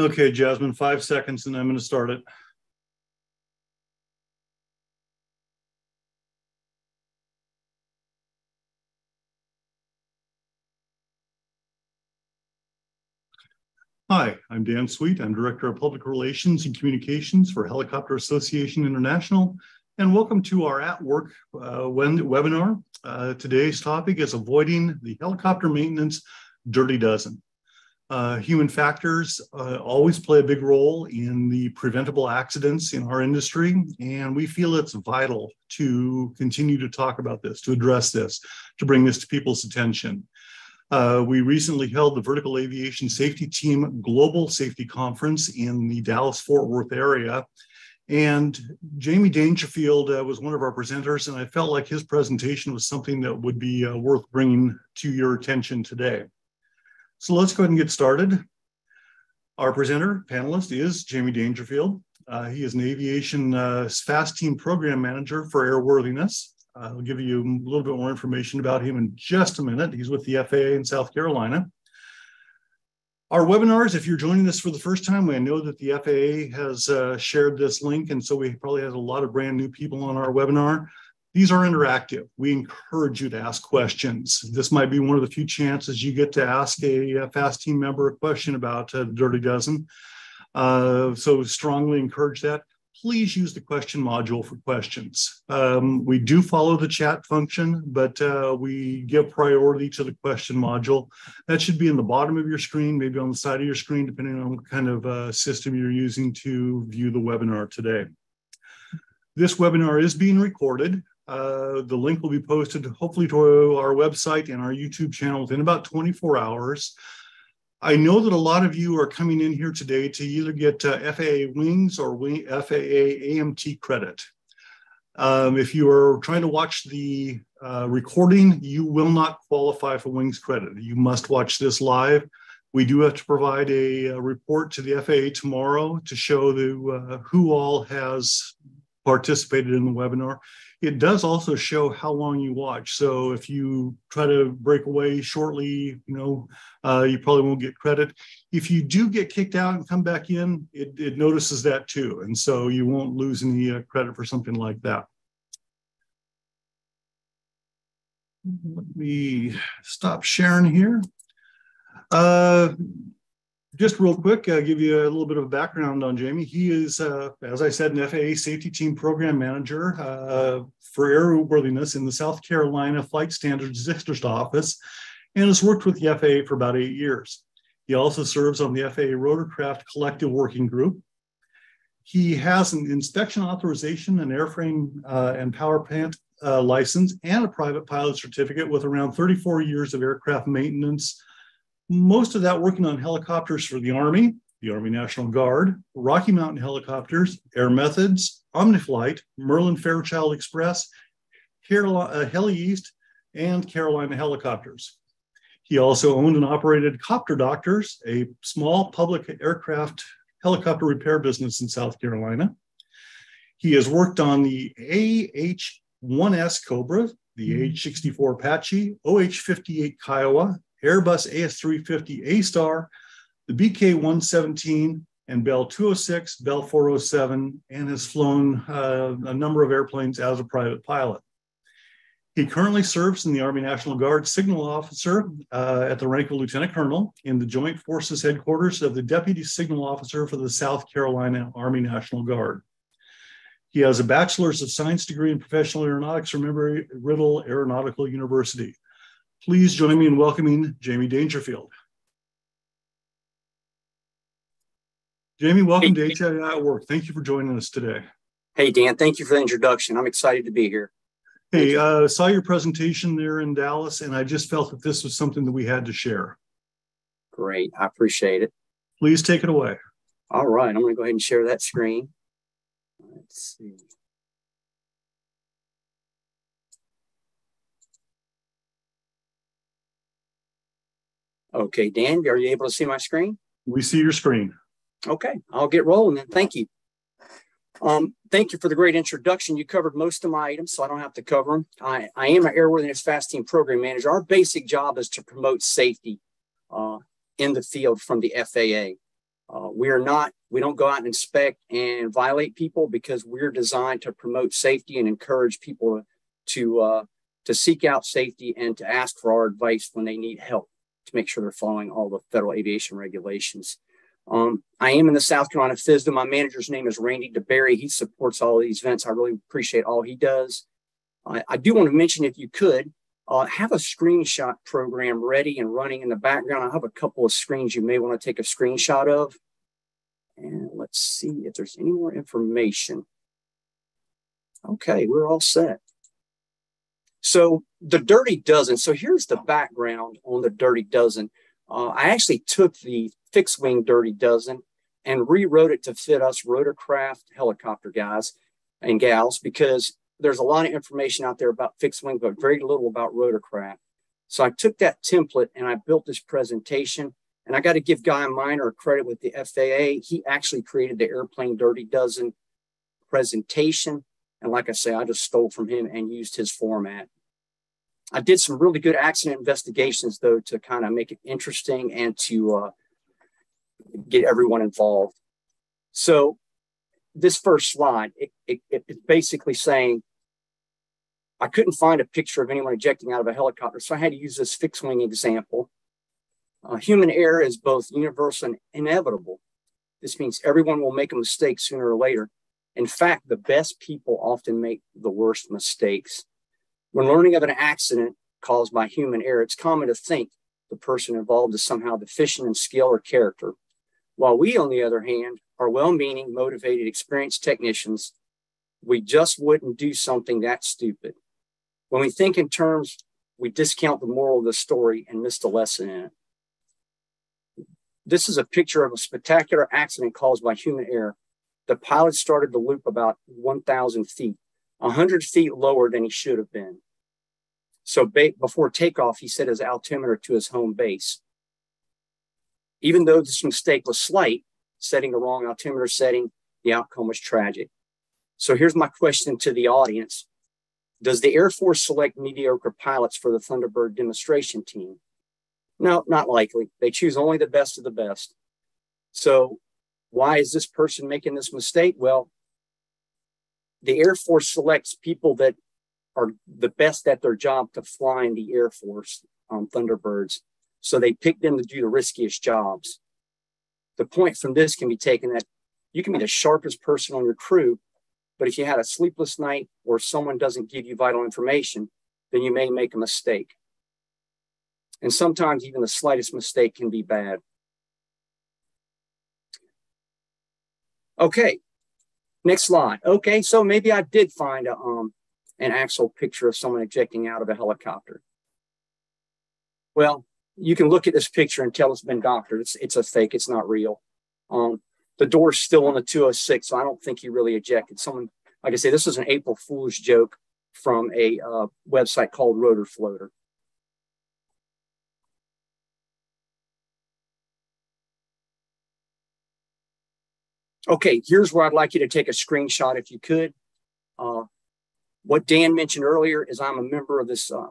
Okay, Jasmine, five seconds and I'm going to start it. Hi, I'm Dan Sweet. I'm Director of Public Relations and Communications for Helicopter Association International, and welcome to our at work uh, webinar. Uh, today's topic is avoiding the helicopter maintenance dirty dozen. Uh, human factors uh, always play a big role in the preventable accidents in our industry, and we feel it's vital to continue to talk about this, to address this, to bring this to people's attention. Uh, we recently held the Vertical Aviation Safety Team Global Safety Conference in the Dallas Fort Worth area. And Jamie Dangerfield uh, was one of our presenters, and I felt like his presentation was something that would be uh, worth bringing to your attention today. So let's go ahead and get started. Our presenter, panelist, is Jamie Dangerfield. Uh, he is an aviation uh, FAASTeam program manager for airworthiness. I'll give you a little bit more information about him in just a minute. He's with the FAA in South Carolina. Our webinars, if you're joining us for the first time, I know that the FAA has uh, shared this link, and so we probably have a lot of brand new people on our webinar. These are interactive. We encourage you to ask questions. This might be one of the few chances you get to ask a, a FAASTeam member a question about uh, Dirty Dozen. Uh, so strongly encourage that please use the question module for questions. Um, we do follow the chat function, but uh, we give priority to the question module. That should be in the bottom of your screen, maybe on the side of your screen, depending on what kind of uh, system you're using to view the webinar today. This webinar is being recorded. Uh, the link will be posted hopefully to our website and our YouTube channel within about 24 hours. I know that a lot of you are coming in here today to either get uh, FAA wings or wing, FAA AMT credit. Um, if you are trying to watch the uh, recording, you will not qualify for wings credit. You must watch this live. We do have to provide a, a report to the FAA tomorrow to show the, uh, who all has participated in the webinar. It does also show how long you watch. So if you try to break away shortly, you know, uh, you probably won't get credit. If you do get kicked out and come back in, it, it notices that too. And so you won't lose any uh, credit for something like that. Let me stop sharing here. Uh, just real quick, uh, give you a little bit of a background on Jamie. He is, uh, as I said, an FAA safety team program manager uh, for airworthiness in the South Carolina Flight Standards District Office and has worked with the FAA for about eight years. He also serves on the FAA Rotorcraft Collective Working Group. He has an inspection authorization, an airframe uh, and power plant uh, license, and a private pilot certificate with around 34 years of aircraft maintenance most of that working on helicopters for the Army, the Army National Guard, Rocky Mountain Helicopters, Air Methods, Omniflight, Merlin Fairchild Express, Carolina, uh, Heli East, and Carolina Helicopters. He also owned and operated Copter Doctors, a small public aircraft helicopter repair business in South Carolina. He has worked on the AH-1S Cobra, the AH-64 mm-hmm. Apache, OH-58 Kiowa, Airbus AS350 A Star, the BK 117, and Bell 206, Bell 407, and has flown uh, a number of airplanes as a private pilot. He currently serves in the Army National Guard Signal Officer uh, at the rank of Lieutenant Colonel in the Joint Forces Headquarters of the Deputy Signal Officer for the South Carolina Army National Guard. He has a Bachelor's of Science degree in Professional Aeronautics from Embry-Riddle Aeronautical University. Please join me in welcoming Jamie Dangerfield. Jamie, welcome hey, to HAI at Work. Thank you for joining us today. Hey, Dan, thank you for the introduction. I'm excited to be here. Hey, uh, saw your presentation there in Dallas, and I just felt that this was something that we had to share. Great. I appreciate it. Please take it away. All right. I'm going to go ahead and share that screen. Let's see. Okay, Dan, are you able to see my screen? We see your screen. Okay, I'll get rolling then. Thank you. Um, thank you for the great introduction. You covered most of my items, so I don't have to cover them. I, I am an Airworthiness FAASTeam Program Manager. Our basic job is to promote safety uh, in the field from the FAA. Uh, we are not, we don't go out and inspect and violate people because we're designed to promote safety and encourage people to, uh, to seek out safety and to ask for our advice when they need help to make sure they're following all the federal aviation regulations. Um, I am in the South Carolina FSDO. My manager's name is Randy DeBerry. He supports all these events. I really appreciate all he does. I, I do want to mention, if you could, uh, have a screenshot program ready and running in the background. I have a couple of screens you may want to take a screenshot of. And let's see if there's any more information. Okay, we're all set. So the Dirty Dozen. So here's the background on the Dirty Dozen. Uh, I actually took the fixed wing Dirty Dozen and rewrote it to fit us rotorcraft helicopter guys and gals because there's a lot of information out there about fixed wing, but very little about rotorcraft. So I took that template and I built this presentation. And I got to give Guy Miner credit with the FAA. He actually created the airplane Dirty Dozen presentation. And like I say, I just stole from him and used his format. I did some really good accident investigations, though, to kind of make it interesting and to uh, get everyone involved. So, this first slide, it, it, it's basically saying I couldn't find a picture of anyone ejecting out of a helicopter, so I had to use this fixed wing example. Uh, human error is both universal and inevitable. This means everyone will make a mistake sooner or later. In fact, the best people often make the worst mistakes. When learning of an accident caused by human error, it's common to think the person involved is somehow deficient in skill or character. While we, on the other hand, are well meaning, motivated, experienced technicians, we just wouldn't do something that stupid. When we think in terms, we discount the moral of the story and miss the lesson in it. This is a picture of a spectacular accident caused by human error. The pilot started the loop about 1,000 feet, 100 feet lower than he should have been. So ba- before takeoff, he set his altimeter to his home base. Even though this mistake was slight, setting the wrong altimeter setting, the outcome was tragic. So here's my question to the audience Does the Air Force select mediocre pilots for the Thunderbird demonstration team? No, not likely. They choose only the best of the best. So, why is this person making this mistake? Well, the Air Force selects people that are the best at their job to fly in the Air Force on Thunderbirds. So they pick them to do the riskiest jobs. The point from this can be taken that you can be the sharpest person on your crew, but if you had a sleepless night or someone doesn't give you vital information, then you may make a mistake. And sometimes even the slightest mistake can be bad. Okay, next slide. Okay, so maybe I did find a, um, an actual picture of someone ejecting out of a helicopter. Well, you can look at this picture and tell it's been doctored. It's, it's a fake, it's not real. Um, the door's still on the 206, so I don't think he really ejected. Someone, like I say, this is an April Fool's joke from a uh, website called Rotor Floater. Okay, here's where I'd like you to take a screenshot if you could. Uh, what Dan mentioned earlier is I'm a member of this uh,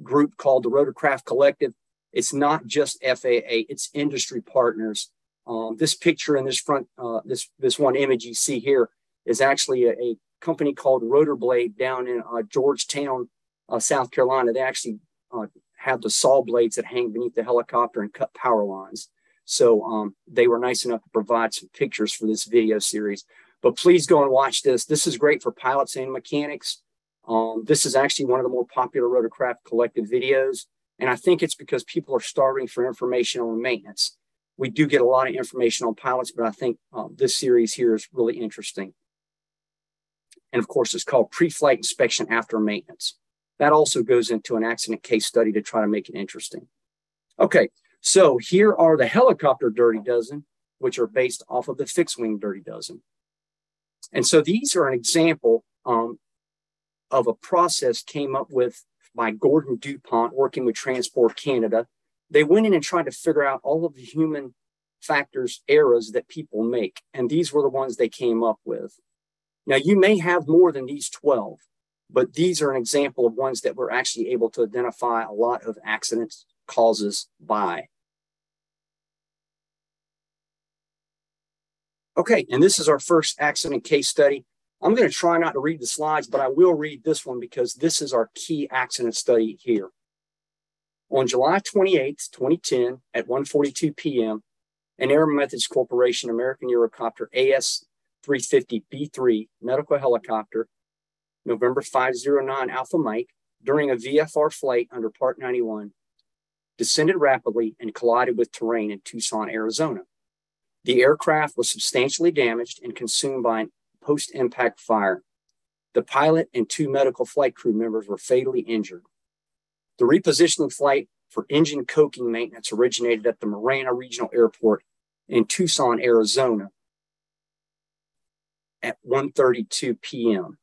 group called the Rotorcraft Collective. It's not just FAA; it's industry partners. Um, this picture in this front, uh, this this one image you see here is actually a, a company called Rotorblade down in uh, Georgetown, uh, South Carolina. They actually uh, have the saw blades that hang beneath the helicopter and cut power lines. So um, they were nice enough to provide some pictures for this video series. But please go and watch this. This is great for pilots and mechanics. Um, this is actually one of the more popular rotorcraft collective videos. And I think it's because people are starving for information on maintenance. We do get a lot of information on pilots, but I think um, this series here is really interesting. And of course, it's called pre-flight inspection after maintenance. That also goes into an accident case study to try to make it interesting. Okay, so here are the helicopter dirty dozen, which are based off of the fixed wing dirty dozen. And so these are an example um, of a process came up with by Gordon DuPont working with Transport Canada. They went in and tried to figure out all of the human factors, errors that people make. And these were the ones they came up with. Now, you may have more than these 12, but these are an example of ones that we're actually able to identify a lot of accidents causes by. Okay, and this is our first accident case study. I'm going to try not to read the slides, but I will read this one because this is our key accident study here. On July 28, 2010, at 1:42 p.m., an Air Methods Corporation American Eurocopter AS-350B3 medical helicopter, November 509 Alpha Mike, during a VFR flight under Part 91, descended rapidly and collided with terrain in Tucson, Arizona. The aircraft was substantially damaged and consumed by post impact fire. The pilot and two medical flight crew members were fatally injured. The repositioning flight for engine coking maintenance originated at the Marana Regional Airport in Tucson, Arizona at 1:32 p.m.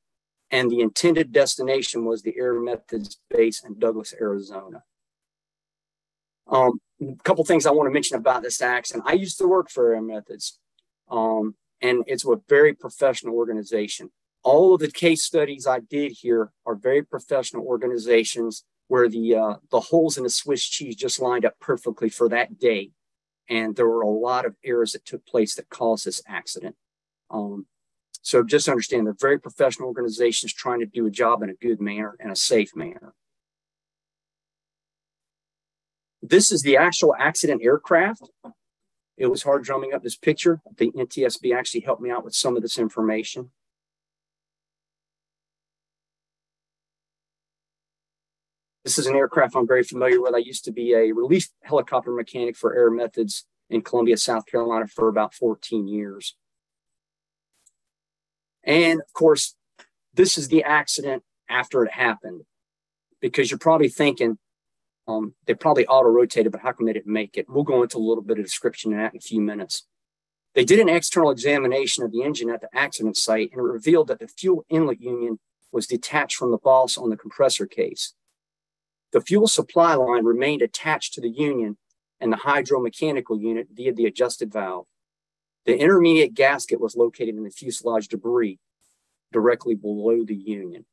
and the intended destination was the Air Methods base in Douglas, Arizona. Um, a couple things I want to mention about this accident. I used to work for Air Methods, um, and it's a very professional organization. All of the case studies I did here are very professional organizations where the uh, the holes in the Swiss cheese just lined up perfectly for that day, and there were a lot of errors that took place that caused this accident. Um, so just understand they're very professional organizations trying to do a job in a good manner and a safe manner. This is the actual accident aircraft. It was hard drumming up this picture. The NTSB actually helped me out with some of this information. This is an aircraft I'm very familiar with. I used to be a relief helicopter mechanic for Air Methods in Columbia, South Carolina for about 14 years. And of course, this is the accident after it happened because you're probably thinking, um, they probably auto rotated, but how come they didn't make it? We'll go into a little bit of description of that in a few minutes. They did an external examination of the engine at the accident site and it revealed that the fuel inlet union was detached from the boss on the compressor case. The fuel supply line remained attached to the union and the hydromechanical unit via the adjusted valve. The intermediate gasket was located in the fuselage debris directly below the union.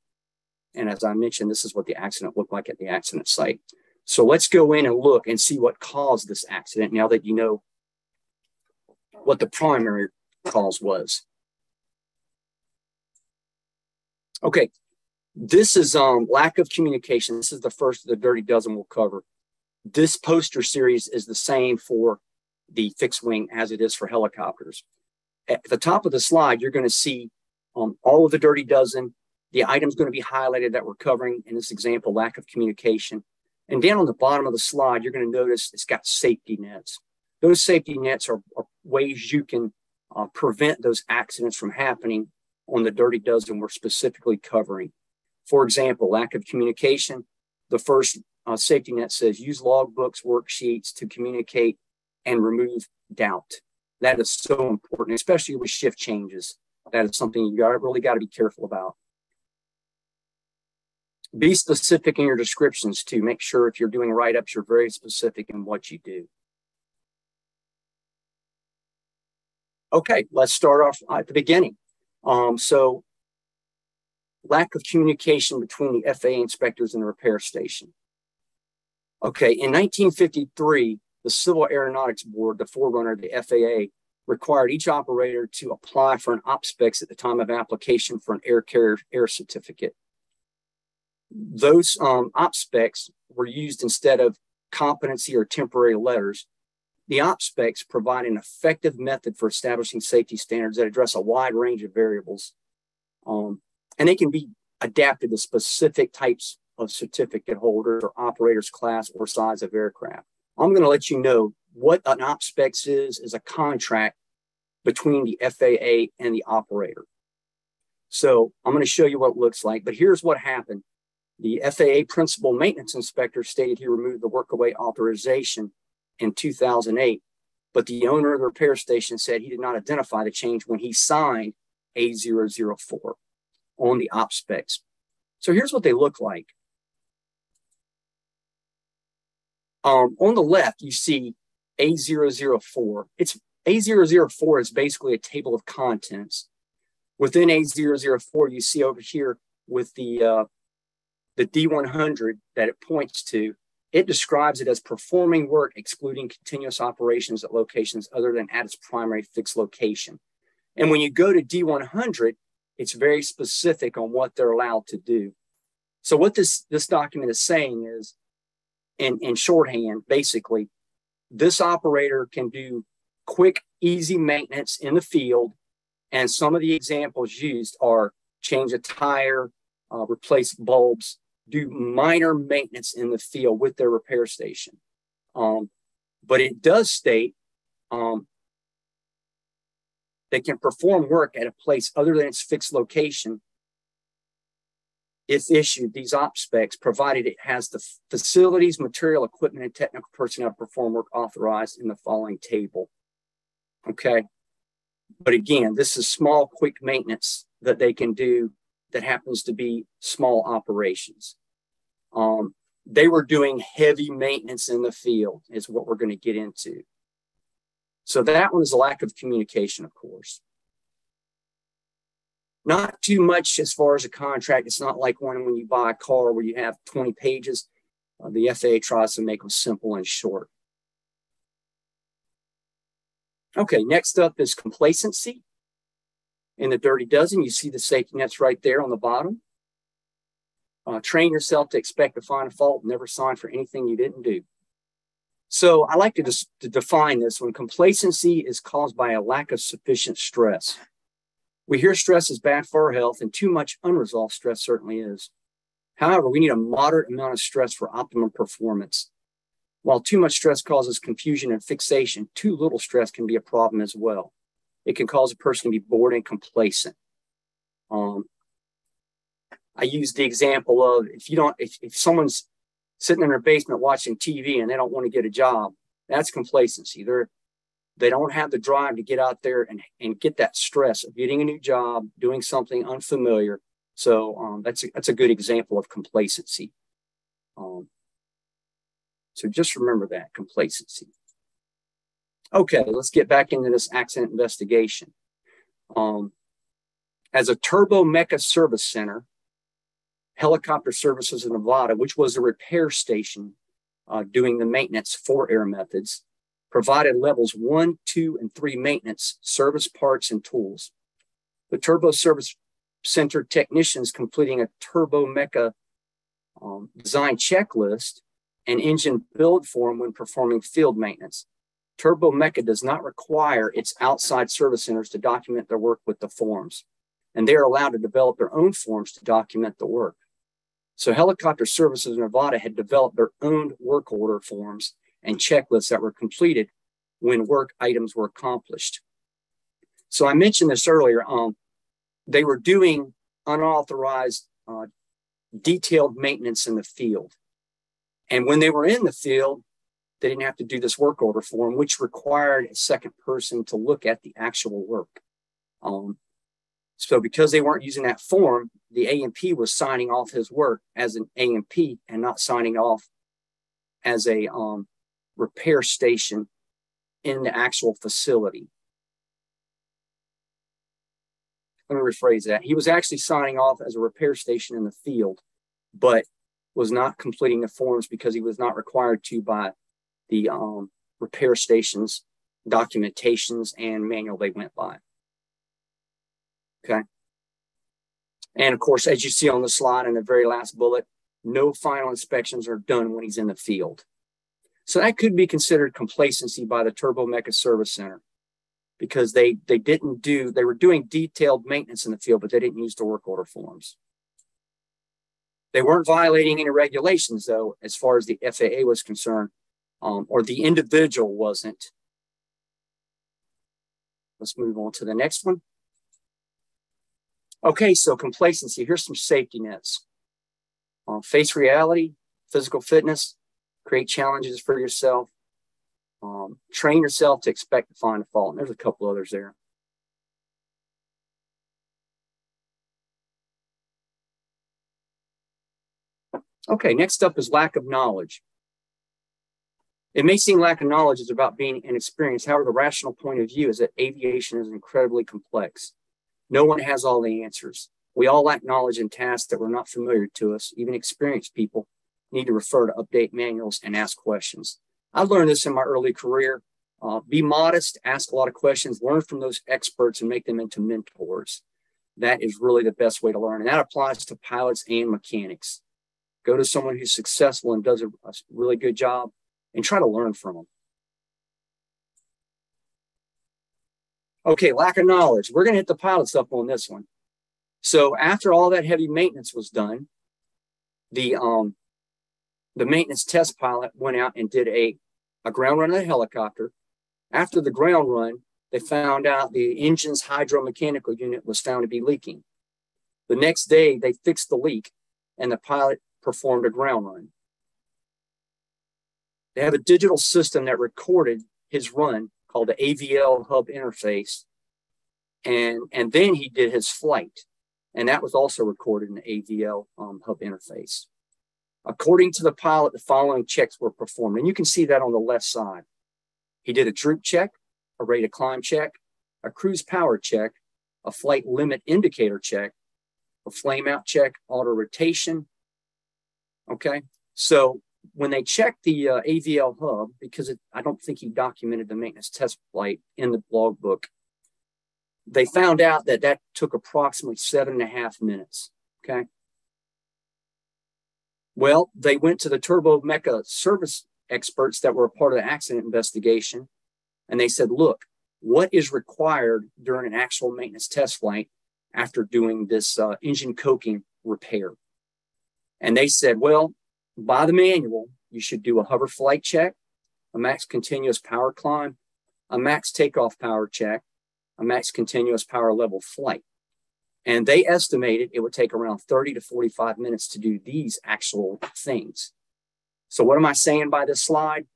And as I mentioned, this is what the accident looked like at the accident site. So let's go in and look and see what caused this accident now that you know what the primary cause was. Okay, this is um, lack of communication. This is the first of the Dirty Dozen we'll cover. This poster series is the same for the fixed wing as it is for helicopters. At the top of the slide, you're going to see um, all of the Dirty Dozen. The items going to be highlighted that we're covering in this example, lack of communication. And down on the bottom of the slide, you're going to notice it's got safety nets. Those safety nets are, are ways you can uh, prevent those accidents from happening on the Dirty Dozen we're specifically covering. For example, lack of communication. The first uh, safety net says use logbooks, worksheets to communicate and remove doubt. That is so important, especially with shift changes. That is something you got really got to be careful about. Be specific in your descriptions to make sure if you're doing write ups, you're very specific in what you do. Okay, let's start off at the beginning. Um, so, lack of communication between the FAA inspectors and the repair station. Okay, in 1953, the Civil Aeronautics Board, the forerunner of the FAA, required each operator to apply for an OPSPECs at the time of application for an air carrier air certificate those um, OPSPECs were used instead of competency or temporary letters. The OPSPECs provide an effective method for establishing safety standards that address a wide range of variables. Um, and they can be adapted to specific types of certificate holders or operators class or size of aircraft. I'm going to let you know what an OPSPECs is, is a contract between the FAA and the operator. So I'm going to show you what it looks like, but here's what happened the FAA principal maintenance inspector stated he removed the workaway authorization in 2008, but the owner of the repair station said he did not identify the change when he signed A004 on the op specs. So here's what they look like. Um, on the left, you see A004. It's A004 is basically a table of contents. Within A004, you see over here with the uh, the D100 that it points to, it describes it as performing work excluding continuous operations at locations other than at its primary fixed location. And when you go to D100, it's very specific on what they're allowed to do. So what this, this document is saying is, in, in shorthand, basically, this operator can do quick, easy maintenance in the field. And some of the examples used are change a tire, uh, replace bulbs, do minor maintenance in the field with their repair station. Um, but it does state um, they can perform work at a place other than its fixed location if issued these op specs, provided it has the facilities, material, equipment, and technical personnel to perform work authorized in the following table. Okay. But again, this is small, quick maintenance that they can do that happens to be small operations. Um, they were doing heavy maintenance in the field, is what we're going to get into. So that one is a lack of communication, of course. Not too much as far as a contract. It's not like one when you buy a car where you have 20 pages. Uh, the FAA tries to make them simple and short. Okay, next up is complacency. In the Dirty Dozen, you see the safety nets right there on the bottom. Uh, train yourself to expect to find a fault, never sign for anything you didn't do. So I like to, just, to define this when complacency is caused by a lack of sufficient stress. We hear stress is bad for our health, and too much unresolved stress certainly is. However, we need a moderate amount of stress for optimum performance. While too much stress causes confusion and fixation, too little stress can be a problem as well. It can cause a person to be bored and complacent. Um, I use the example of if you don't, if, if someone's sitting in their basement watching TV and they don't want to get a job, that's complacency. They're they don't have the drive to get out there and, and get that stress of getting a new job, doing something unfamiliar. So um, that's a, that's a good example of complacency. Um, so just remember that complacency. Okay, let's get back into this accident investigation. Um, as a Turbomeca Service Center, Helicopter Services in Nevada, which was a repair station uh, doing the maintenance for Air Methods, provided levels one, two, and three maintenance, service parts, and tools. The Turbo Service Center technicians completing a Turbomeca um, design checklist and engine build form when performing field maintenance. Turbomeca does not require its outside service centers to document their work with the forms, and they are allowed to develop their own forms to document the work. So Helicopter Services Nevada had developed their own work order forms and checklists that were completed when work items were accomplished. So I mentioned this earlier. Um, they were doing unauthorized uh, detailed maintenance in the field. And when they were in the field, they didn't have to do this work order form, which required a second person to look at the actual work. Um, so because they weren't using that form, the A&P was signing off his work as an A&P and not signing off as a um, repair station in the actual facility. Let me rephrase that. He was actually signing off as a repair station in the field, but was not completing the forms because he was not required to by the um, repair stations documentations and manual they went by. Okay. And of course, as you see on the slide in the very last bullet, no final inspections are done when he's in the field. So that could be considered complacency by the Turbomeca Service Center because they, they didn't do, they were doing detailed maintenance in the field, but they didn't use the work order forms. They weren't violating any regulations, though, as far as the FAA was concerned, um, or the individual wasn't. Let's move on to the next one. Okay, so complacency. Here's some safety nets. Uh, face reality, physical fitness, create challenges for yourself, um, train yourself to expect to find a fault. And there's a couple others there. Okay, next up is lack of knowledge. It may seem lack of knowledge is about being inexperienced. However, the rational point of view is that aviation is incredibly complex. No one has all the answers. We all lack knowledge in tasks that were not familiar to us. Even experienced people need to refer to update manuals and ask questions. I learned this in my early career. Uh, be modest, ask a lot of questions, learn from those experts and make them into mentors. That is really the best way to learn. And that applies to pilots and mechanics. Go to someone who's successful and does a, a really good job and try to learn from them. Okay, lack of knowledge. We're going to hit the pilot stuff on this one. So after all that heavy maintenance was done, the um, the maintenance test pilot went out and did a, a ground run of the helicopter. After the ground run, they found out the engine's hydromechanical unit was found to be leaking. The next day, they fixed the leak and the pilot performed a ground run. They have a digital system that recorded his run called the AVL hub interface. And, and then he did his flight. And that was also recorded in the AVL um, hub interface. According to the pilot, the following checks were performed. And you can see that on the left side. He did a droop check, a rate of climb check, a cruise power check, a flight limit indicator check, a flame out check, auto rotation. Okay. So when they checked the uh, AVL hub, because it, I don't think he documented the maintenance test flight in the log book, they found out that that took approximately seven and a half minutes. Okay. Well, they went to the Turbomeca service experts that were a part of the accident investigation, and they said, look, what is required during an actual maintenance test flight after doing this uh, engine coking repair? And they said, well, by the manual, you should do a hover flight check, a max continuous power climb, a max takeoff power check, a max continuous power level flight. And they estimated it would take around 30 to 45 minutes to do these actual things. So, what am I saying by this slide?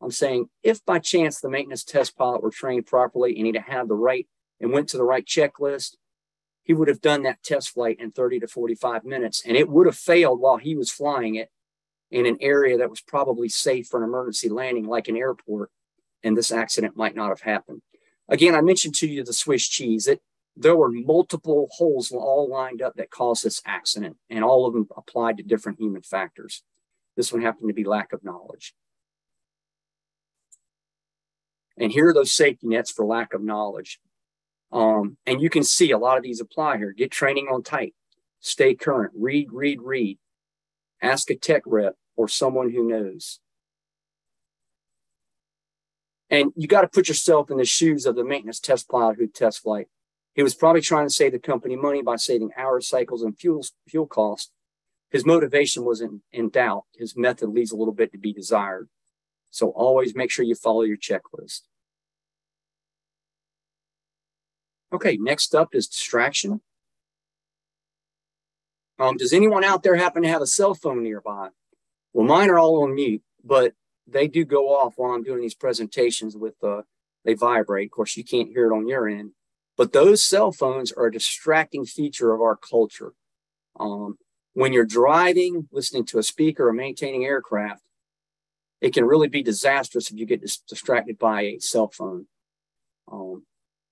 I'm saying if by chance the maintenance test pilot were trained properly and he'd had the right and went to the right checklist, he would have done that test flight in 30 to 45 minutes and it would have failed while he was flying it in an area that was probably safe for an emergency landing, like an airport, and this accident might not have happened. Again, I mentioned to you the Swiss cheese. It there were multiple holes all lined up that caused this accident, and all of them applied to different human factors. This one happened to be lack of knowledge. And here are those safety nets for lack of knowledge. Um, and you can see a lot of these apply here. Get training on type, stay current, read, read, read, ask a tech rep or someone who knows. And you got to put yourself in the shoes of the maintenance test pilot who test flight. He was probably trying to save the company money by saving hour cycles and fuel, fuel costs. His motivation was in, in doubt. His method leaves a little bit to be desired. So always make sure you follow your checklist. Okay, next up is distraction. Um, does anyone out there happen to have a cell phone nearby? Well, mine are all on mute, but they do go off while I'm doing these presentations with uh, they vibrate. Of course, you can't hear it on your end, but those cell phones are a distracting feature of our culture. Um, when you're driving, listening to a speaker, or maintaining aircraft, it can really be disastrous if you get dis- distracted by a cell phone. Um,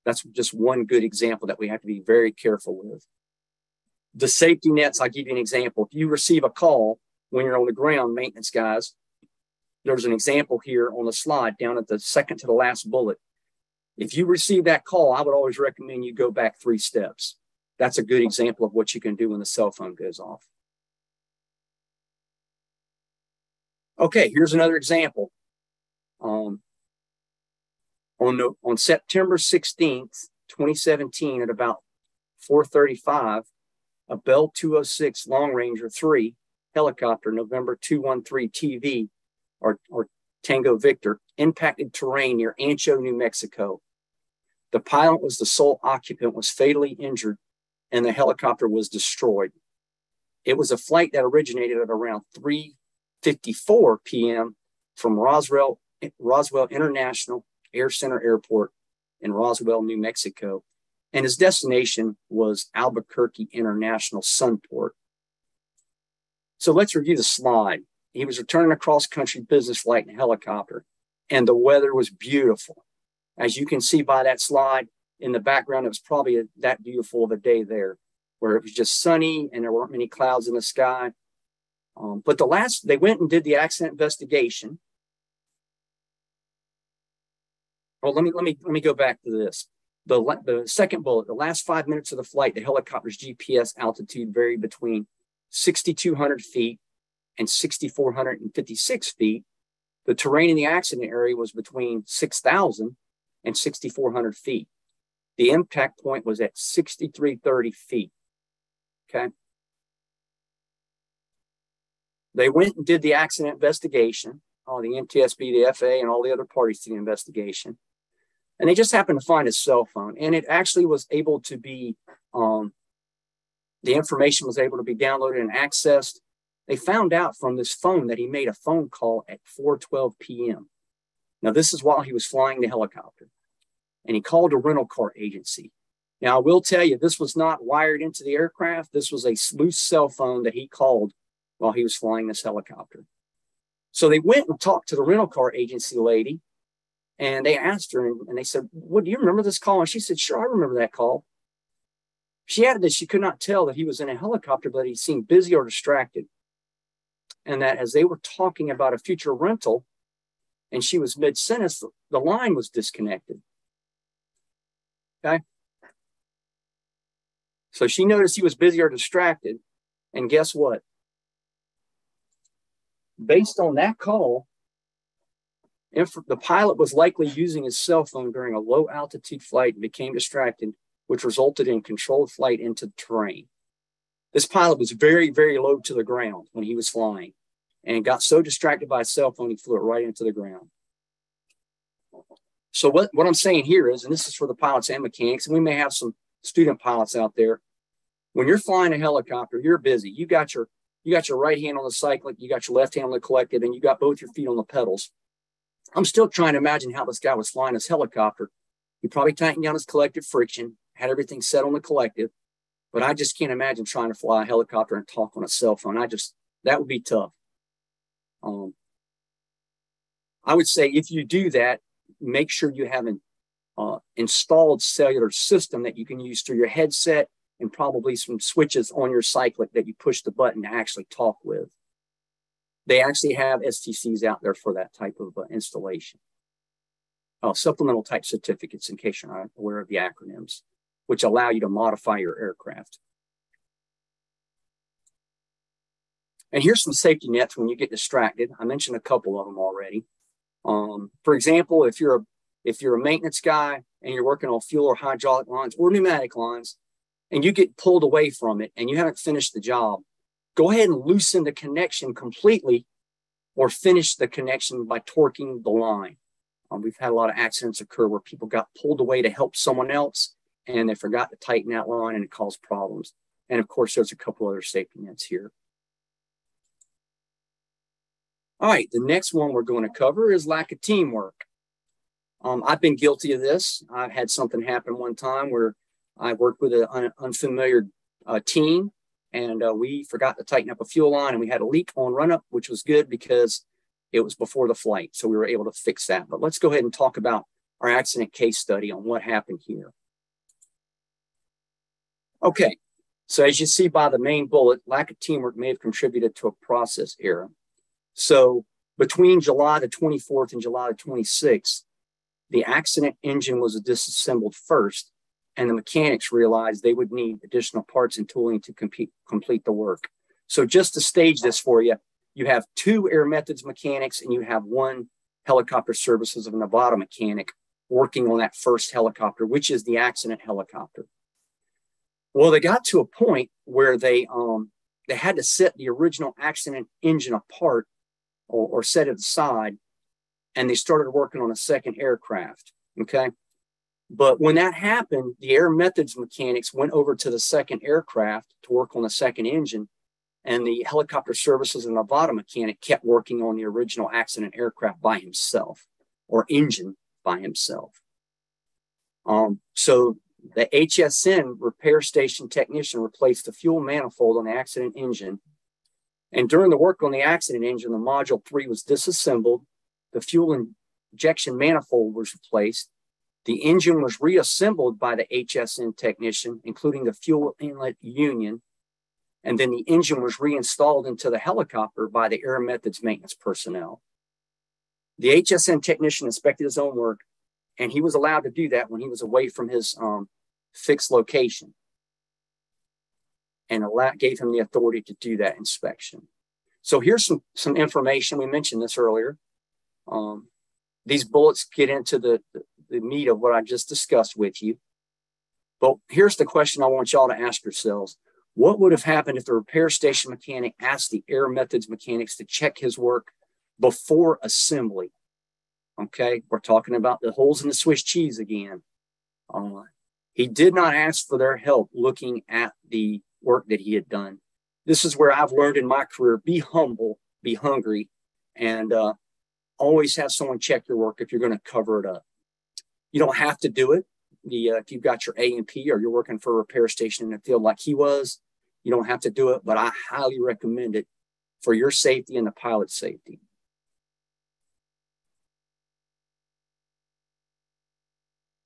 that's just one good example that we have to be very careful with. The safety nets, I'll give you an example. If you receive a call when you're on the ground, maintenance guys, there's an example here on the slide down at the second to the last bullet. If you receive that call, I would always recommend you go back three steps. That's a good example of what you can do when the cell phone goes off. Okay, here's another example. Um, on, the, on September 16th, 2017, at about 435, a Bell 206 Long Ranger 3 helicopter, November 213 TV, or, or Tango Victor, impacted terrain near Ancho, New Mexico. The pilot was the sole occupant, was fatally injured, and the helicopter was destroyed. It was a flight that originated at around 3:54 p.m. from Roswell, Roswell International Air Center Airport in Roswell, New Mexico, and his destination was Albuquerque International Sunport. So let's review the slide. He was returning a cross country business flight in a helicopter, and the weather was beautiful. As you can see by that slide in the background, it was probably that beautiful of a day there, where it was just sunny and there weren't many clouds in the sky. Um, but the last, they went and did the accident investigation. well, let me let me let me go back to this. The, the second bullet, the last five minutes of the flight, the helicopter's GPS altitude varied between 6,200 feet and 6,456 feet. The terrain in the accident area was between 6,000 and 6,400 feet. The impact point was at 6,330 feet. Okay. They went and did the accident investigation, all the NTSB, the FAA, and all the other parties to the investigation. And they just happened to find his cell phone. And it actually was able to be, um, the information was able to be downloaded and accessed. They found out from this phone that he made a phone call at 4:12 p.m. Now, this is while he was flying the helicopter. And he called a rental car agency. Now, I will tell you, this was not wired into the aircraft. This was a loose cell phone that he called while he was flying this helicopter. So they went and talked to the rental car agency lady and they asked her and, they said, What do you remember this call? And she said, Sure, I remember that call. She added that she could not tell that he was in a helicopter, but he seemed busy or distracted. And that as they were talking about a future rental and she was mid sentence, the line was disconnected. Okay. So she noticed he was busy or distracted. And guess what? based on that call, if the pilot was likely using his cell phone during a low altitude flight and became distracted, which resulted in controlled flight into the terrain. This pilot was very, very low to the ground when he was flying and got so distracted by his cell phone, he flew it right into the ground. So what, what I'm saying here is, and this is for the pilots and mechanics, and we may have some student pilots out there. When you're flying a helicopter, you're busy. You got your you got your right hand on the cyclic, you got your left hand on the collective, and you got both your feet on the pedals. I'm still trying to imagine how this guy was flying his helicopter. He probably tightened down his collective friction, had everything set on the collective, but I just can't imagine trying to fly a helicopter and talk on a cell phone. I just, that would be tough. Um, I would say if you do that, make sure you have an uh, installed cellular system that you can use through your headset and probably some switches on your cyclic that you push the button to actually talk with. They actually have STCs out there for that type of uh, installation. Uh, supplemental type certificates, in case you're not aware of the acronyms, which allow you to modify your aircraft. And here's some safety nets when you get distracted. I mentioned a couple of them already. Um, for example, if you're a if you're a maintenance guy and you're working on fuel or hydraulic lines or pneumatic lines, and you get pulled away from it and you haven't finished the job, go ahead and loosen the connection completely or finish the connection by torquing the line. Um, we've had a lot of accidents occur where people got pulled away to help someone else and they forgot to tighten that line and it caused problems. And of course, there's a couple other safety nets here. All right, the next one we're going to cover is lack of teamwork. Um, I've been guilty of this. I've had something happen one time where I worked with an un- unfamiliar uh, team, and uh, we forgot to tighten up a fuel line, and we had a leak on run up, which was good because it was before the flight, so we were able to fix that. But let's go ahead and talk about our accident case study on what happened here. Okay, so as you see by the main bullet, lack of teamwork may have contributed to a process error. So between July the 24th and July the 26th, the accident engine was disassembled first and the mechanics realized they would need additional parts and tooling to compete, complete the work. So just to stage this for you, you have two Air Methods mechanics and you have one helicopter services of Nevada mechanic working on that first helicopter, which is the accident helicopter. Well, they got to a point where they um, they had to set the original accident engine apart or, or set it aside, and they started working on a second aircraft. Okay, but when that happened, the Air Methods mechanics went over to the second aircraft to work on the second engine, and the helicopter services and Nevada mechanic kept working on the original accident aircraft by himself or engine by himself. Um, so the HSN repair station technician replaced the fuel manifold on the accident engine. And during the work on the accident engine, the module three was disassembled, the fuel injection manifold was replaced, the engine was reassembled by the HSN technician, including the fuel inlet union, and then the engine was reinstalled into the helicopter by the Air Methods maintenance personnel. The HSN technician inspected his own work And he was allowed to do that when he was away from his um, fixed location. And allowed, gave him the authority to do that inspection. So here's some, some information. We mentioned this earlier. Um, these bullets get into the, the, meat of what I just discussed with you. But here's the question I want y'all to ask yourselves. What would have happened if the repair station mechanic asked the air methods mechanics to check his work before assembly? Okay, we're talking about the holes in the Swiss cheese again. Uh, he did not ask for their help looking at the work that he had done. This is where I've learned in my career be humble, be hungry, and uh, always have someone check your work if you're going to cover it up. You don't have to do it. The, uh, if you've got your A and P or you're working for a repair station in the field like he was, you don't have to do it, but I highly recommend it for your safety and the pilot's safety.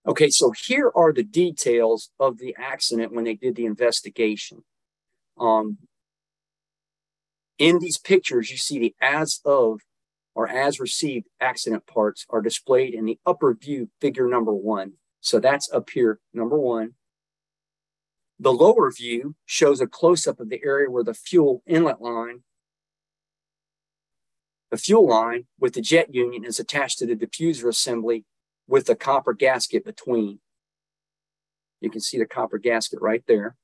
Okay, so here are the details of the accident when they did the investigation. Um, in these pictures, you see the as of or as received accident parts are displayed in the upper view figure number one. So that's up here, number one. The lower view shows a close up of the area where the fuel inlet line, the fuel line with the jet union is attached to the diffuser assembly with a copper gasket between. You can see the copper gasket right there.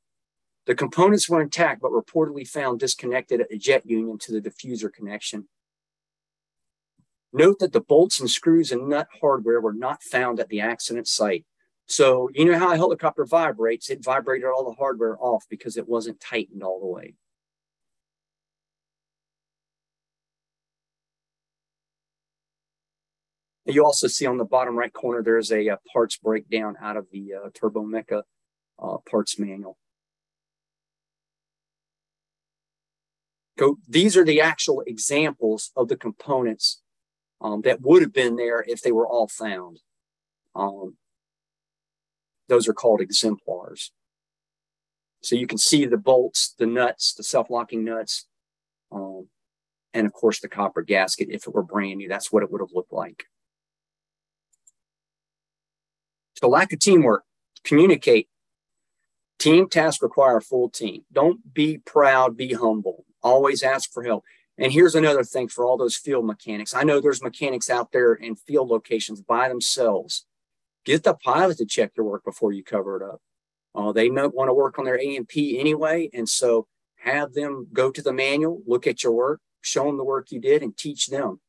The components were intact, but reportedly found disconnected at the jet union to the diffuser connection. Note that the bolts and screws and nut hardware were not found at the accident site. So, you know how a helicopter vibrates? It vibrated all the hardware off because it wasn't tightened all the way. You also see on the bottom right corner, there's a, a parts breakdown out of the uh, Turbomeca uh, parts manual. So these are the actual examples of the components um, that would have been there if they were all found. Um, those are called exemplars. So you can see the bolts, the nuts, the self-locking nuts, um, and of course the copper gasket. If it were brand new, that's what it would have looked like. So lack of teamwork, communicate. Team tasks require a full team. Don't be proud, be humble. Always ask for help. And here's another thing for all those field mechanics. I know there's mechanics out there in field locations by themselves. Get the pilot to check your work before you cover it up. Uh, they might want to work on their A&P anyway. And so have them go to the manual, look at your work, show them the work you did, and teach them.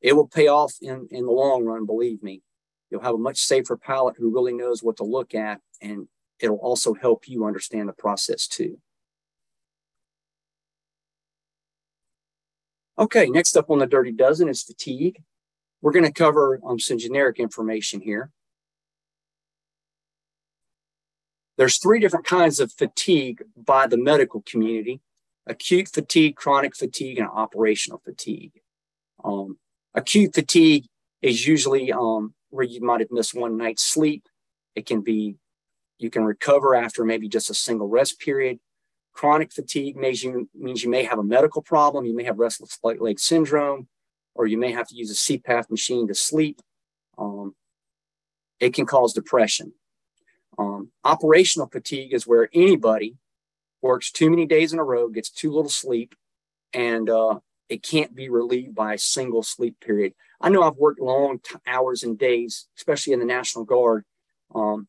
It will pay off in, in the long run, believe me. You'll have a much safer pilot who really knows what to look at, and it'll also help you understand the process too. Okay, next up on the Dirty Dozen is fatigue. We're going to cover um, some generic information here. There's three different kinds of fatigue by the medical community acute fatigue, chronic fatigue, and operational fatigue. Um, acute fatigue is usually um, where you might have missed one night's sleep. It can be, you can recover after maybe just a single rest period. Chronic fatigue means you, means you may have a medical problem. You may have restless leg syndrome, or you may have to use a CPAP machine to sleep. Um, it can cause depression. Um, operational fatigue is where anybody works too many days in a row, gets too little sleep, and uh, it can't be relieved by a single sleep period. I know I've worked long t- hours and days, especially in the National Guard, um,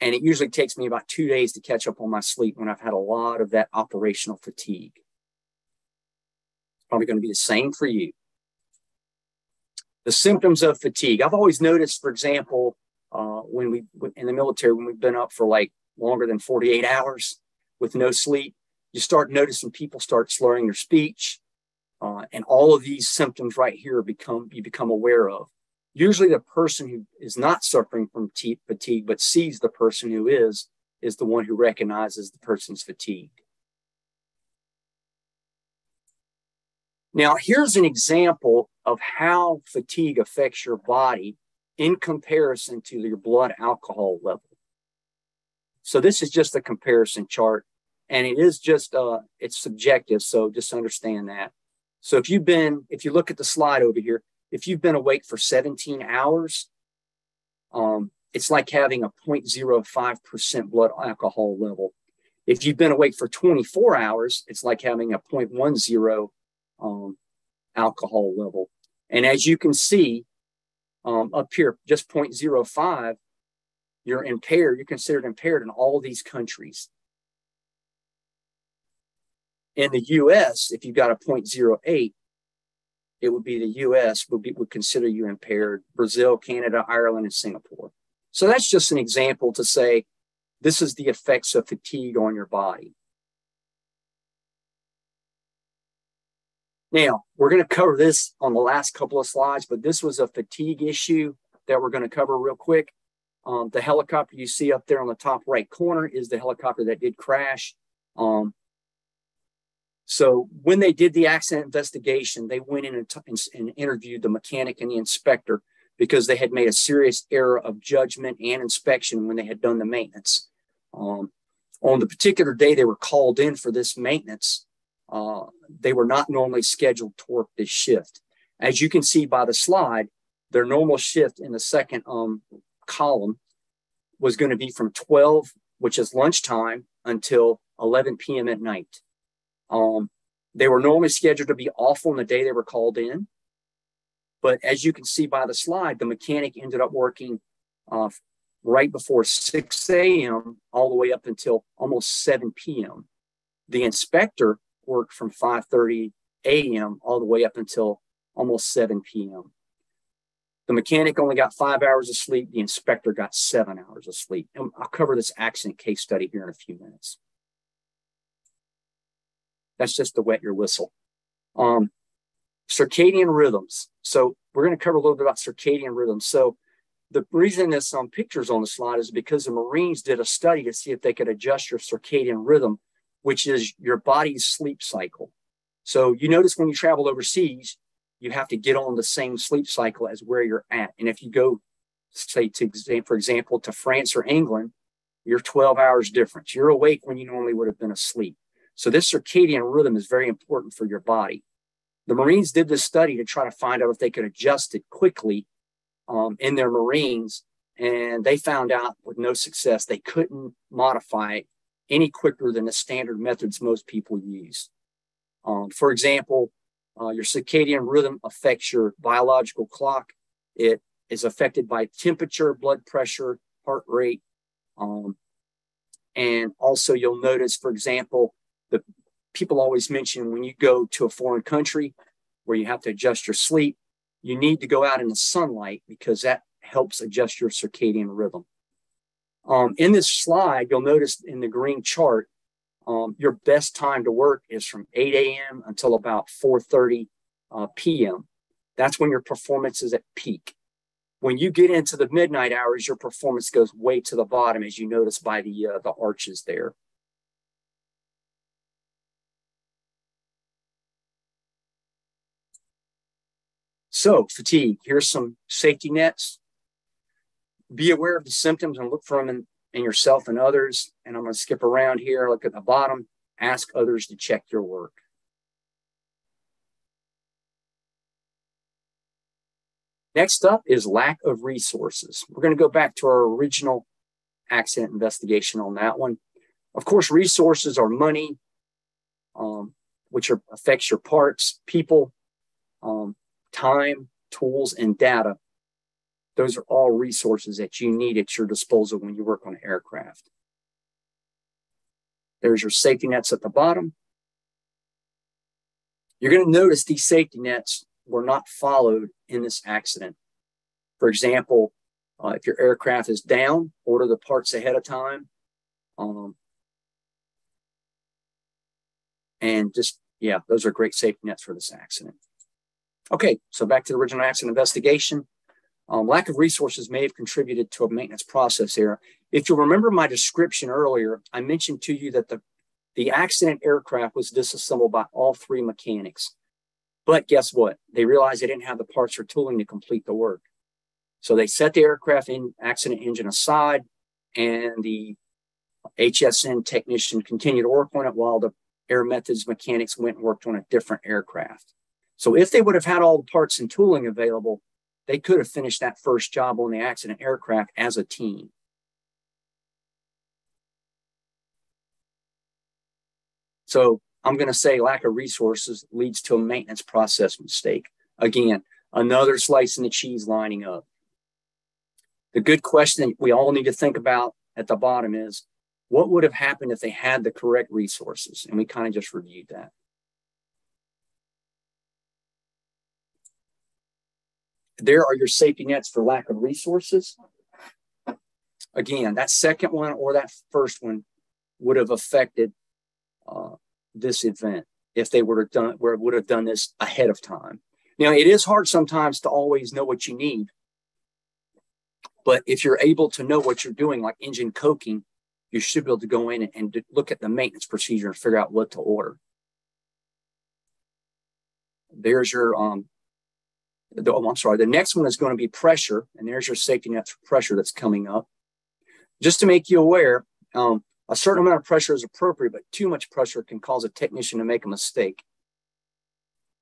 and it usually takes me about two days to catch up on my sleep when I've had a lot of that operational fatigue. Probably going to be the same for you. The symptoms of fatigue. I've always noticed, for example, uh, when we in the military, when we've been up for like longer than 48 hours with no sleep, you start noticing people start slurring their speech. Uh, and all of these symptoms right here become you become aware of. Usually, the person who is not suffering from fatigue but sees the person who is is the one who recognizes the person's fatigue. Now, here's an example of how fatigue affects your body in comparison to your blood alcohol level. So this is just a comparison chart and it is just uh it's subjective so just understand that so if you've been, if you look at the slide over here, if you've been awake for 17 hours, um, it's like having a 0.05% blood alcohol level. If you've been awake for 24 hours, it's like having a 0.10 um, alcohol level. And as you can see um, up here, just 0.05, you're impaired, you're considered impaired in all these countries. In the US, if you've got a 0.08, it would be the US would, be, would consider you impaired, Brazil, Canada, Ireland, and Singapore. So that's just an example to say this is the effects of fatigue on your body. Now, we're going to cover this on the last couple of slides, but this was a fatigue issue that we're going to cover real quick. Um, the helicopter you see up there on the top right corner is the helicopter that did crash. Um, so when they did the accident investigation, they went in and, t- and, interviewed the mechanic and the inspector because they had made a serious error of judgment and inspection when they had done the maintenance. Um, on the particular day they were called in for this maintenance, uh, they were not normally scheduled to work this shift. As you can see by the slide, their normal shift in the second um, column was going to be from 12, which is lunchtime, until 11 p.m. at night. Um, they were normally scheduled to be off on the day they were called in. But as you can see by the slide, the mechanic ended up working uh, right before 6 a.m. all the way up until almost 7 p.m. The inspector worked from 5:30 a.m. all the way up until almost 7 p.m. The mechanic only got five hours of sleep. The inspector got seven hours of sleep. And I'll cover this accident case study here in a few minutes. That's just to wet your whistle. Um, circadian rhythms. So we're going to cover a little bit about circadian rhythms. So the reason there's some pictures on the slide is because the Marines did a study to see if they could adjust your circadian rhythm, which is your body's sleep cycle. So you notice when you travel overseas, you have to get on the same sleep cycle as where you're at. And if you go, say, to for example, to France or England, you're 12 hours difference. You're awake when you normally would have been asleep. So this circadian rhythm is very important for your body. The Marines did this study to try to find out if they could adjust it quickly um, in their Marines, and they found out with no success they couldn't modify it any quicker than the standard methods most people use. Um, for example, uh, your circadian rhythm affects your biological clock. It is affected by temperature, blood pressure, heart rate. Um, and also, you'll notice, for example, the people always mention when you go to a foreign country where you have to adjust your sleep, you need to go out in the sunlight because that helps adjust your circadian rhythm. Um, in this slide, you'll notice in the green chart, um, your best time to work is from 8 a.m. until about 4:30 uh, p.m. That's when your performance is at peak. When you get into the midnight hours, your performance goes way to the bottom, as you notice by the uh, the arches there. So, fatigue, here's some safety nets. Be aware of the symptoms and look for them in, in yourself and others. And I'm going to skip around here, look at the bottom, ask others to check your work. Next up is lack of resources. We're going to go back to our original accident investigation on that one. Of course, resources are money, um, which are, affects your parts, people, um, time, tools, and data. Those are all resources that you need at your disposal when you work on aircraft. There's your safety nets at the bottom. You're going to notice these safety nets were not followed in this accident. For example, uh, if your aircraft is down, order the parts ahead of time. Um, and just, yeah, those are great safety nets for this accident. Okay, so back to the original accident investigation. Um, lack of resources may have contributed to a maintenance process error. If you'll remember my description earlier, I mentioned to you that the, the accident aircraft was disassembled by all three mechanics. But guess what? They realized they didn't have the parts or tooling to complete the work. So they set the aircraft in accident engine aside, and the HSN technician continued to work on it while the air methods mechanics went and worked on a different aircraft. So if they would have had all the parts and tooling available, they could have finished that first job on the accident aircraft as a team. So I'm going to say lack of resources leads to a maintenance process mistake. Again, another slice in the cheese lining up. The good question we all need to think about at the bottom is what would have happened if they had the correct resources? And we kind of just reviewed that. There are your safety nets for lack of resources. Again, that second one or that first one would have affected uh, this event if they would have done would have done this ahead of time. Now, it is hard sometimes to always know what you need, but if you're able to know what you're doing, like engine coking, you should be able to go in and, and look at the maintenance procedure and figure out what to order. There's your um, the, oh, I'm sorry. The next one is going to be pressure, and there's your safety net pressure that's coming up. Just to make you aware, um, a certain amount of pressure is appropriate, but too much pressure can cause a technician to make a mistake.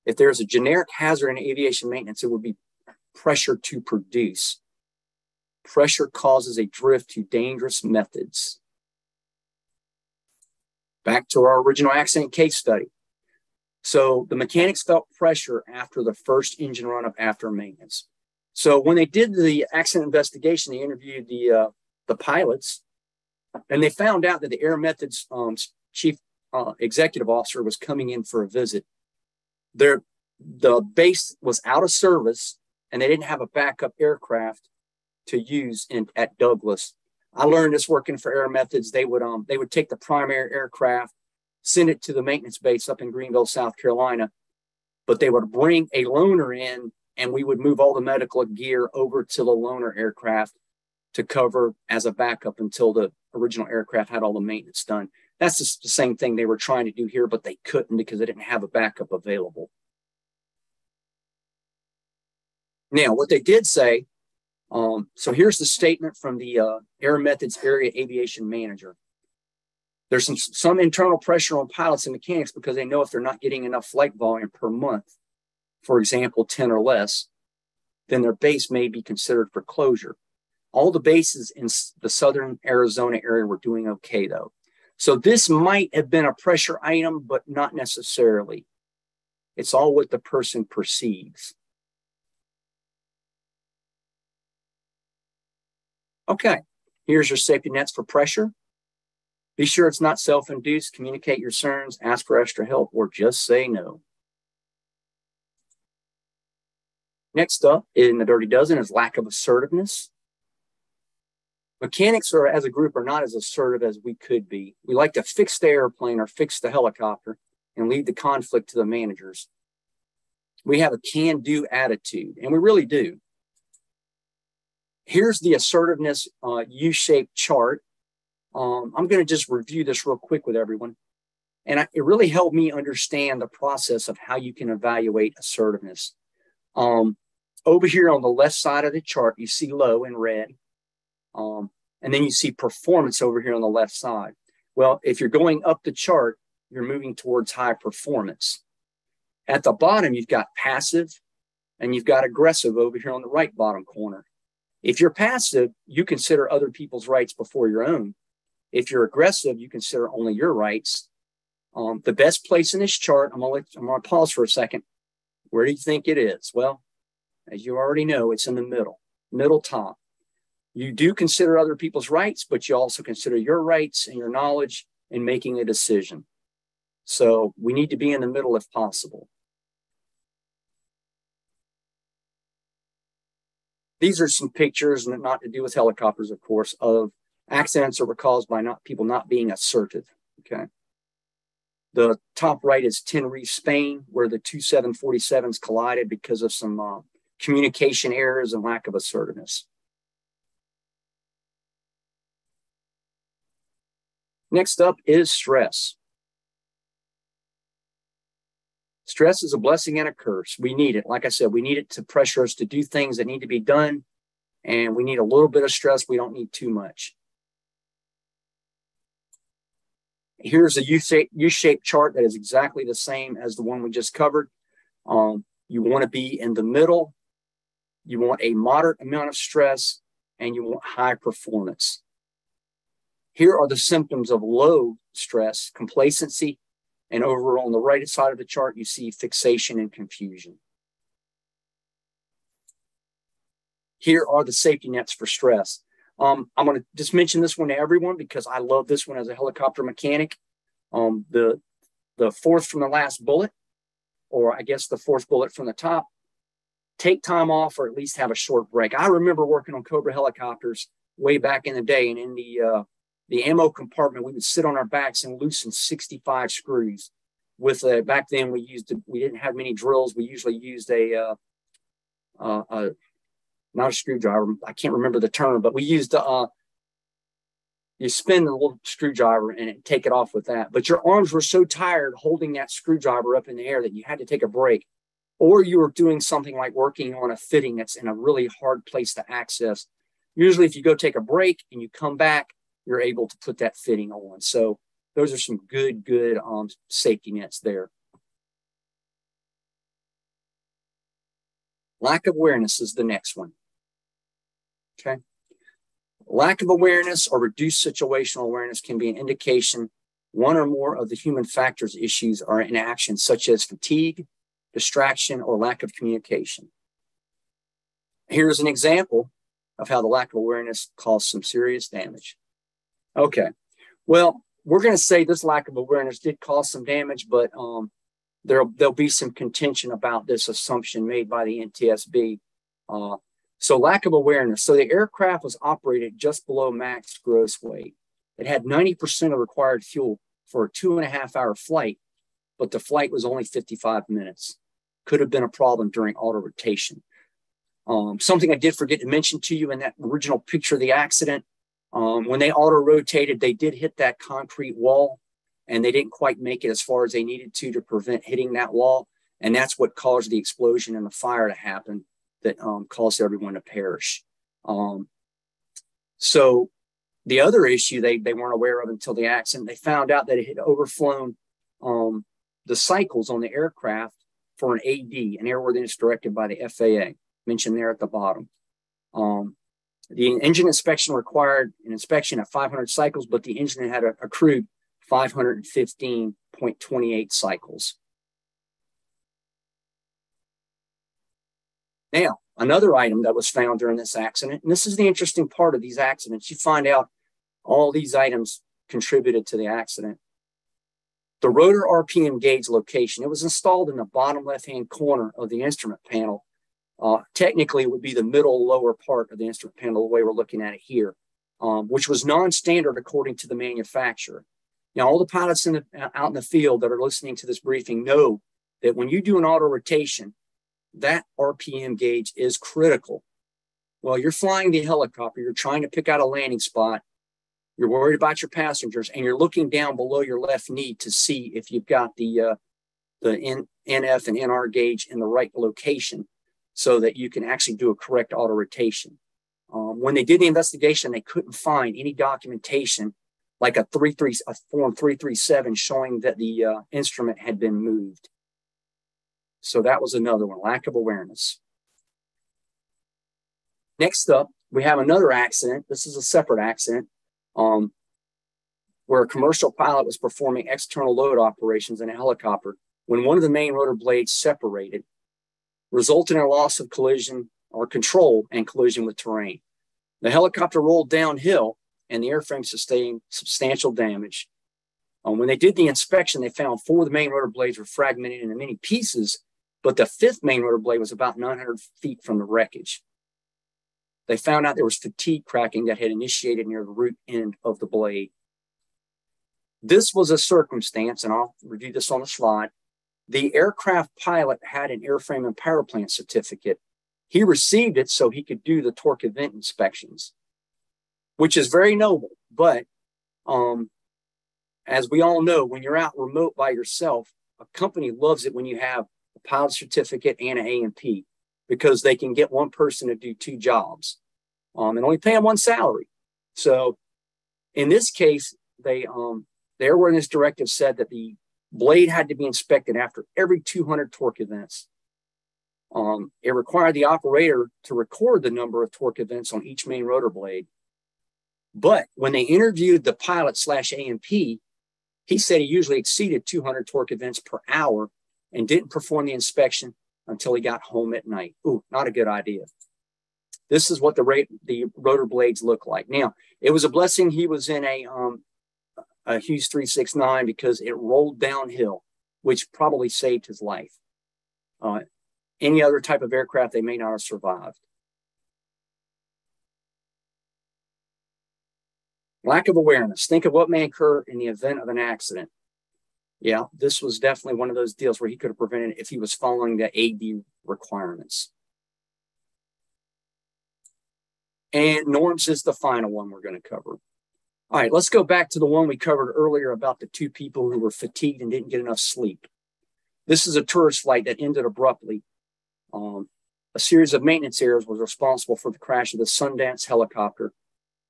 If there's a generic hazard in aviation maintenance, it would be pressure to produce. Pressure causes a drift to dangerous methods. Back to our original accident case study. So the mechanics felt pressure after the first engine run up after maintenance. So when they did the accident investigation, they interviewed the uh, the pilots and they found out that the Air Methods um, chief uh, executive officer was coming in for a visit. Their the base was out of service, and they didn't have a backup aircraft to use in at Douglas. I learned this working for Air Methods. They would um they would take the primary aircraft, send it to the maintenance base up in Greenville, South Carolina, but they would bring a loaner in, and we would move all the medical gear over to the loaner aircraft to cover as a backup until the original aircraft had all the maintenance done. That's just the same thing they were trying to do here, but they couldn't because they didn't have a backup available. Now, what they did say, um, so here's the statement from the uh, Air Methods Area Aviation Manager. There's some, some internal pressure on pilots and mechanics because they know if they're not getting enough flight volume per month, for example, 10 or less, then their base may be considered for closure. All the bases in the southern Arizona area were doing okay, though. So this might have been a pressure item, but not necessarily. It's all what the person perceives. Okay, here's your safety nets for pressure. Be sure it's not self induced. Communicate your concerns, ask for extra help, or just say no. Next up in the Dirty Dozen is lack of assertiveness. Mechanics are, as a group, are not as assertive as we could be. We like to fix the airplane or fix the helicopter and leave the conflict to the managers. We have a can do attitude, and we really do. Here's the assertiveness uh, U shaped chart. Um, I'm going to just review this real quick with everyone. And I, it really helped me understand the process of how you can evaluate assertiveness. Um, over here on the left side of the chart, you see low in red. Um, and then you see performance over here on the left side. Well, if you're going up the chart, you're moving towards high performance. At the bottom, you've got passive and you've got aggressive over here on the right bottom corner. If you're passive, you consider other people's rights before your own. If you're aggressive, you consider only your rights. Um, the best place in this chart, I'm gonna, I'm gonna pause for a second. Where do you think it is? Well, as you already know, it's in the middle, middle top you do consider other people's rights, but you also consider your rights and your knowledge in making a decision. So we need to be in the middle if possible. These are some pictures, not to do with helicopters, of course, of accidents are caused by not people not being assertive. Okay. The top right is Tenerife, Spain, where the two 747s collided because of some uh, communication errors and lack of assertiveness. Next up is stress. Stress is a blessing and a curse. We need it. Like I said, we need it to pressure us to do things that need to be done. And we need a little bit of stress. We don't need too much. Here's a U-shaped chart that is exactly the same as the one we just covered. Um, you want to be in the middle. you want a moderate amount of stress, and you want high performance. Here are the symptoms of low stress, complacency, and over on the right side of the chart, you see fixation and confusion. Here are the safety nets for stress. Um, I'm going to just mention this one to everyone because I love this one as a helicopter mechanic. Um, the the fourth from the last bullet, or I guess the fourth bullet from the top, take time off or at least have a short break. I remember working on Cobra helicopters way back in the day, and in the uh, the ammo compartment, we would sit on our backs and loosen 65 screws. With a, back then, we used we didn't have many drills. We usually used a, uh, uh, a not a screwdriver. I can't remember the term, but we used uh, you spin the little screwdriver and take it off with that. But your arms were so tired holding that screwdriver up in the air that you had to take a break, or you were doing something like working on a fitting that's in a really hard place to access. Usually, if you go take a break and you come back, you're able to put that fitting on. So those are some good, good um, safety nets there. Lack of awareness is the next one. Okay. Lack of awareness or reduced situational awareness can be an indication one or more of the human factors issues are in action, such as fatigue, distraction, or lack of communication. Here's an example of how the lack of awareness caused some serious damage. Okay. Well, we're going to say this lack of awareness did cause some damage, but um, there'll there'll be some contention about this assumption made by the NTSB. Uh, so lack of awareness. So the aircraft was operated just below max gross weight. It had 90% of required fuel for a two and a half hour flight, but the flight was only 55 minutes. Could have been a problem during auto rotation. Um, something I did forget to mention to you in that original picture of the accident um, when they auto rotated, they did hit that concrete wall and they didn't quite make it as far as they needed to to prevent hitting that wall. And that's what caused the explosion and the fire to happen that um, caused everyone to perish. Um, so the other issue they, they weren't aware of until the accident, they found out that it had overflown um, the cycles on the aircraft for an AD, an airworthiness directed by the FAA, mentioned there at the bottom. Um, the engine inspection required an inspection at 500 cycles, but the engine had accrued 515.28 cycles. Now, another item that was found during this accident, and this is the interesting part of these accidents, you find out all these items contributed to the accident. The rotor RPM gauge location, it was installed in the bottom left-hand corner of the instrument panel uh, technically, it would be the middle lower part of the instrument panel, the way we're looking at it here, um, which was non-standard according to the manufacturer. Now, all the pilots in the, out in the field that are listening to this briefing know that when you do an auto rotation, that RPM gauge is critical. Well, you're flying the helicopter, you're trying to pick out a landing spot, you're worried about your passengers, and you're looking down below your left knee to see if you've got the uh, the N, NF and NR gauge in the right location so that you can actually do a correct auto rotation. Um, when they did the investigation, they couldn't find any documentation like a three three a form 337 showing that the uh, instrument had been moved. So that was another one, lack of awareness. Next up, we have another accident. This is a separate accident um, where a commercial pilot was performing external load operations in a helicopter when one of the main rotor blades separated resulting in a loss of collision or control and collision with terrain. The helicopter rolled downhill and the airframe sustained substantial damage. Um, when they did the inspection, they found four of the main rotor blades were fragmented into many pieces, but the fifth main rotor blade was about 900 feet from the wreckage. They found out there was fatigue cracking that had initiated near the root end of the blade. This was a circumstance, and I'll review this on the slide, the aircraft pilot had an airframe and power plant certificate. He received it so he could do the torque event inspections, which is very noble. But um, as we all know, when you're out remote by yourself, a company loves it when you have pilot certificate and an A&P because they can get one person to do two jobs um, and only pay them one salary. So in this case, they um, the airworthiness directive said that the Blade had to be inspected after every 200 torque events. Um, it required the operator to record the number of torque events on each main rotor blade. But when they interviewed the pilot slash A&P, he said he usually exceeded 200 torque events per hour and didn't perform the inspection until he got home at night. Ooh, not a good idea. This is what the rate the rotor blades look like. Now, it was a blessing he was in a um, a Hughes 369 because it rolled downhill, which probably saved his life. Uh, any other type of aircraft, they may not have survived. Lack of awareness. Think of what may occur in the event of an accident. Yeah, this was definitely one of those deals where he could have prevented it if he was following the AD requirements. And norms is the final one we're going to cover. All right, let's go back to the one we covered earlier about the two people who were fatigued and didn't get enough sleep. This is a tourist flight that ended abruptly. Um, a series of maintenance errors was responsible for the crash of the Sundance helicopter,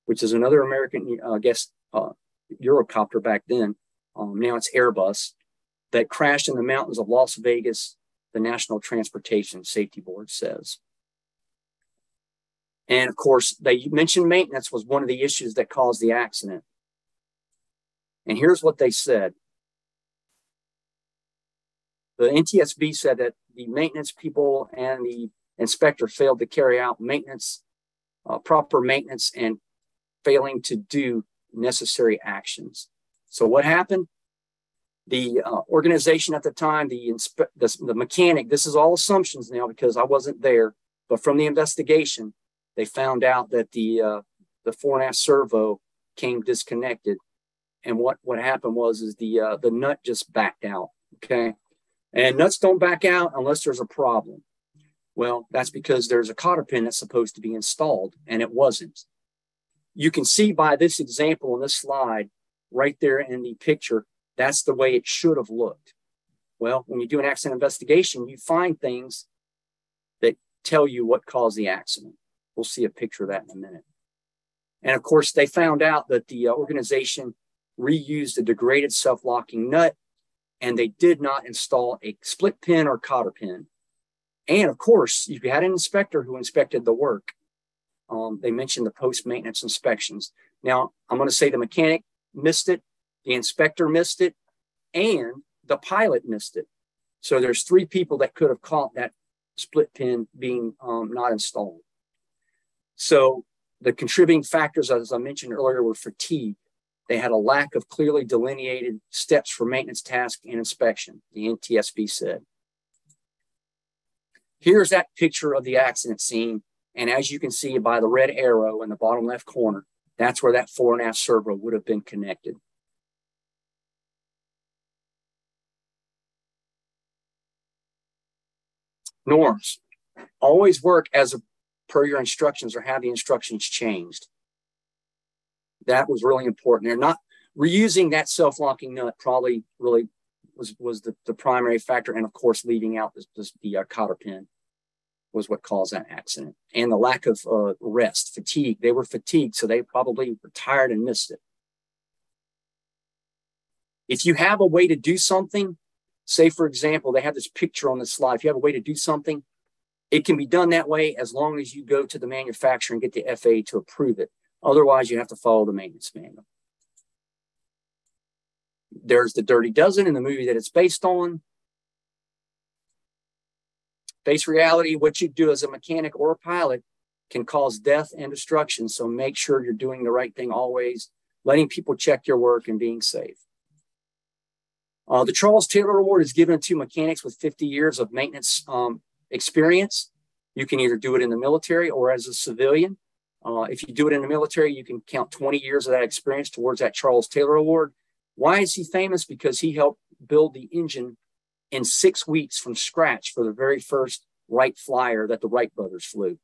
which is another American, uh, guess, uh, Eurocopter back then. Um, now it's Airbus that crashed in the mountains of Las Vegas, the National Transportation Safety Board says. And of course, they mentioned maintenance was one of the issues that caused the accident. And here's what they said. The NTSB said that the maintenance people and the inspector failed to carry out maintenance, uh, proper maintenance, and failing to do necessary actions. So what happened? The uh, organization at the time, the, inspe- the the mechanic. This is all assumptions now because I wasn't there, but from the investigation, they found out that the uh, the fore and aft servo came disconnected, and what what happened was is the uh, the nut just backed out. Okay, and nuts don't back out unless there's a problem. Well, that's because there's a cotter pin that's supposed to be installed, and it wasn't. You can see by this example in this slide, right there in the picture, that's the way it should have looked. Well, when you do an accident investigation, you find things that tell you what caused the accident. We'll see a picture of that in a minute. And of course, they found out that the uh, organization reused a degraded self locking nut and they did not install a split pin or cotter pin. And of course, if you had an inspector who inspected the work, um, they mentioned the post maintenance inspections. Now, I'm going to say the mechanic missed it, the inspector missed it, and the pilot missed it. So there's three people that could have caught that split pin being um, not installed. So the contributing factors, as I mentioned earlier, were fatigue. They had a lack of clearly delineated steps for maintenance task and inspection, the NTSB said. Here's that picture of the accident scene. And as you can see by the red arrow in the bottom left corner, that's where that fore and aft servo would have been connected. Norms always work as a per your instructions or have the instructions changed. That was really important. They're not reusing that self-locking nut probably really was was the, the primary factor. And of course, leaving out this, this, the uh, cotter pin was what caused that accident. And the lack of uh, rest, fatigue. They were fatigued, so they probably were tired and missed it. If you have a way to do something, say for example, they have this picture on the slide. If you have a way to do something it can be done that way as long as you go to the manufacturer and get the FAA to approve it. Otherwise, you have to follow the maintenance manual. There's the Dirty Dozen in the movie that it's based on. Face reality, what you do as a mechanic or a pilot can cause death and destruction. So make sure you're doing the right thing always, letting people check your work and being safe. Uh, the Charles Taylor Award is given to mechanics with 50 years of maintenance um, experience. You can either do it in the military or as a civilian. Uh, if you do it in the military, you can count 20 years of that experience towards that Charles Taylor Award. Why is he famous? Because he helped build the engine in six weeks from scratch for the very first Wright flyer that the Wright brothers flew.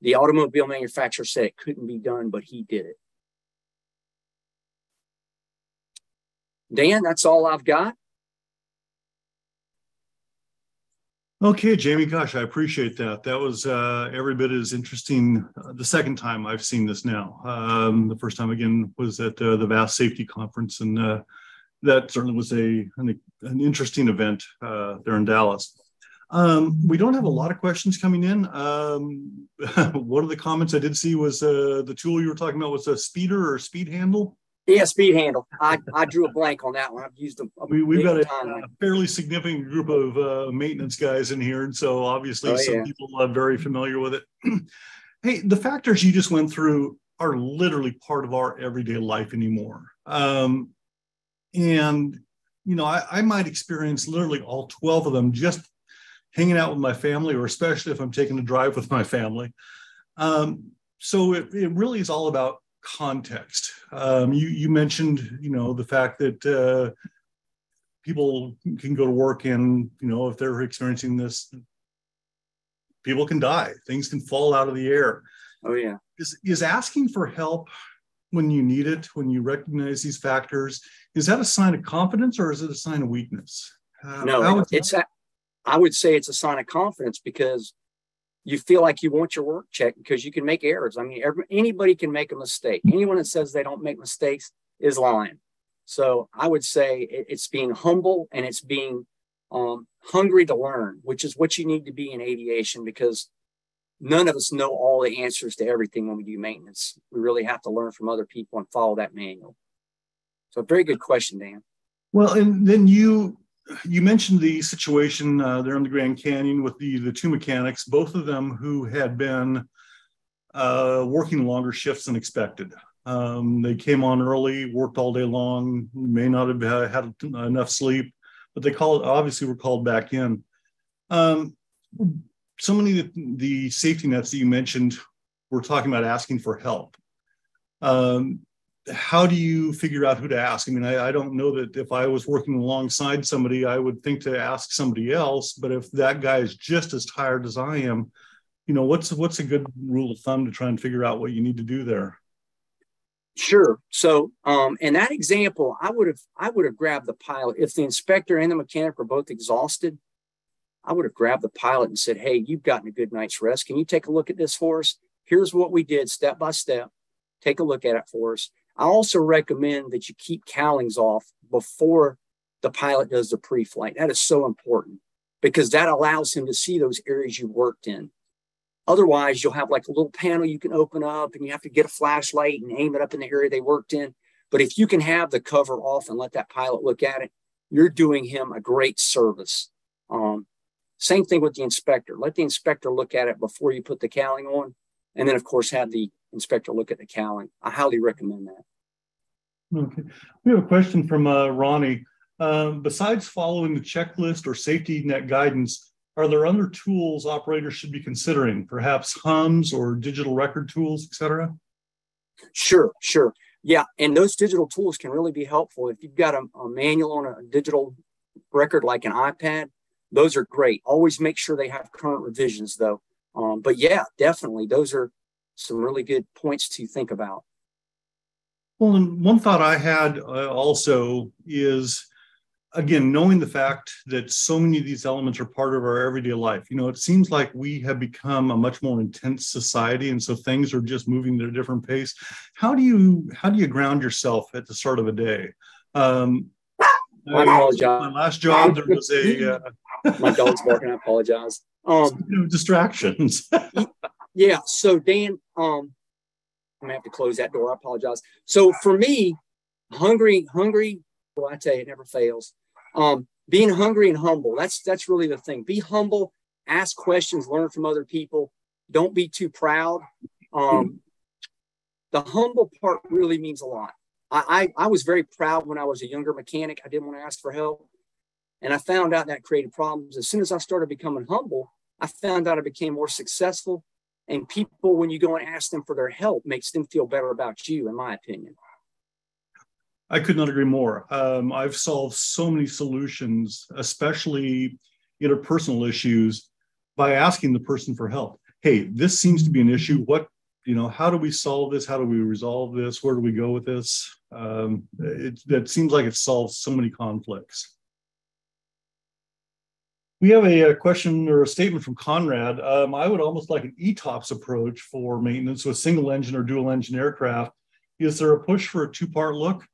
The automobile manufacturer said it couldn't be done, but he did it. Dan, that's all I've got. Okay, Jamie, gosh, I appreciate that. That was uh, every bit as interesting uh, the second time I've seen this now. Um, the first time, again, was at uh, the VAST Safety Conference, and uh, that certainly was a an, an interesting event uh, there in Dallas. Um, we don't have a lot of questions coming in. Um, one of the comments I did see was uh, the tool you were talking about was a speeder or speed handle. Yeah, speed handle. I, I drew a blank on that one. I've used them. We, we've got a, a, fairly significant group of uh, maintenance guys in here. And so obviously oh, some yeah. people are very familiar with it. hey, the factors you just went through are literally part of our everyday life anymore. Um, and, you know, I, I might experience literally all 12 of them just hanging out with my family, or especially if I'm taking a drive with my family. Um, so it, it really is all about context. Um, you you mentioned you know the fact that uh, people can go to work and you know if they're experiencing this, people can die. Things can fall out of the air. Oh yeah. Is is asking for help when you need it, when you recognize these factors, is that a sign of confidence or is it a sign of weakness? Uh, no, it's. A, I would say it's a sign of confidence because you feel like you want your work checked because you can make errors. I mean, every, anybody can make a mistake. Anyone that says they don't make mistakes is lying. So I would say it, it's being humble and it's being um, hungry to learn, which is what you need to be in aviation because none of us know all the answers to everything when we do maintenance. We really have to learn from other people and follow that manual. So, very good question, Dan. Well, and then you you mentioned the situation uh, there in the Grand Canyon with the the two mechanics, both of them who had been uh, working longer shifts than expected. Um, they came on early, worked all day long, may not have had enough sleep, but they called obviously were called back in. Um, so many of the, the safety nets that you mentioned were talking about asking for help. Um, how do you figure out who to ask? I mean, I, I, don't know that if I was working alongside somebody, I would think to ask somebody else. But if that guy is just as tired as I am, you know, what's what's a good rule of thumb to try and figure out what you need to do there? Sure. So, um, in that example, I would have I would have grabbed the pilot if the inspector and the mechanic were both exhausted. I would have grabbed the pilot and said, "Hey, you've gotten a good night's rest. Can you take a look at this for us? Here's what we did step by step. Take a look at it for us." I also recommend that you keep cowlings off before the pilot does the pre-flight. That is so important because that allows him to see those areas you worked in. Otherwise, you'll have like a little panel you can open up and you have to get a flashlight and aim it up in the area they worked in. But if you can have the cover off and let that pilot look at it, you're doing him a great service. Um, same thing with the inspector. Let the inspector look at it before you put the cowling on. And then, of course, have the inspector look at the cowling. I highly recommend that. Okay. We have a question from uh, Ronnie. Um, besides following the checklist or safety net guidance, are there other tools operators should be considering, perhaps HUMS or digital record tools, et cetera? Sure, sure. Yeah, and those digital tools can really be helpful. If you've got a, a manual on a digital record like an iPad, those are great. Always make sure they have current revisions, though. Um, but yeah, definitely, those are some really good points to think about. Well, and one thought I had uh, also is again, knowing the fact that so many of these elements are part of our everyday life. You know, it seems like we have become a much more intense society, and so things are just moving at a different pace. How do you how do you ground yourself at the start of a day? Um. My last job, there was a. Uh, my dog's barking. I apologize. Um, distractions. yeah. So Dan, um, I'm gonna have to close that door. I apologize. So for me, hungry, hungry. Well, I tell you, it never fails. Um, being hungry and humble. That's that's really the thing. Be humble. Ask questions. Learn from other people. Don't be too proud. Um, the humble part really means a lot. I, I, I was very proud when I was a younger mechanic. I didn't want to ask for help. And I found out that created problems. As soon as I started becoming humble, I found out I became more successful. And people, when you go and ask them for their help, makes them feel better about you, in my opinion. I could not agree more. Um, I've solved so many solutions, especially interpersonal issues, by asking the person for help. Hey, this seems to be an issue. What, you know, how do we solve this? How do we resolve this? Where do we go with this? Um, it, it seems like it solves so many conflicts. We have a, a, question or a statement from Conrad. Um, I would almost like an ETOPS approach for maintenance with single engine or dual engine aircraft. Is there a push for a two part look?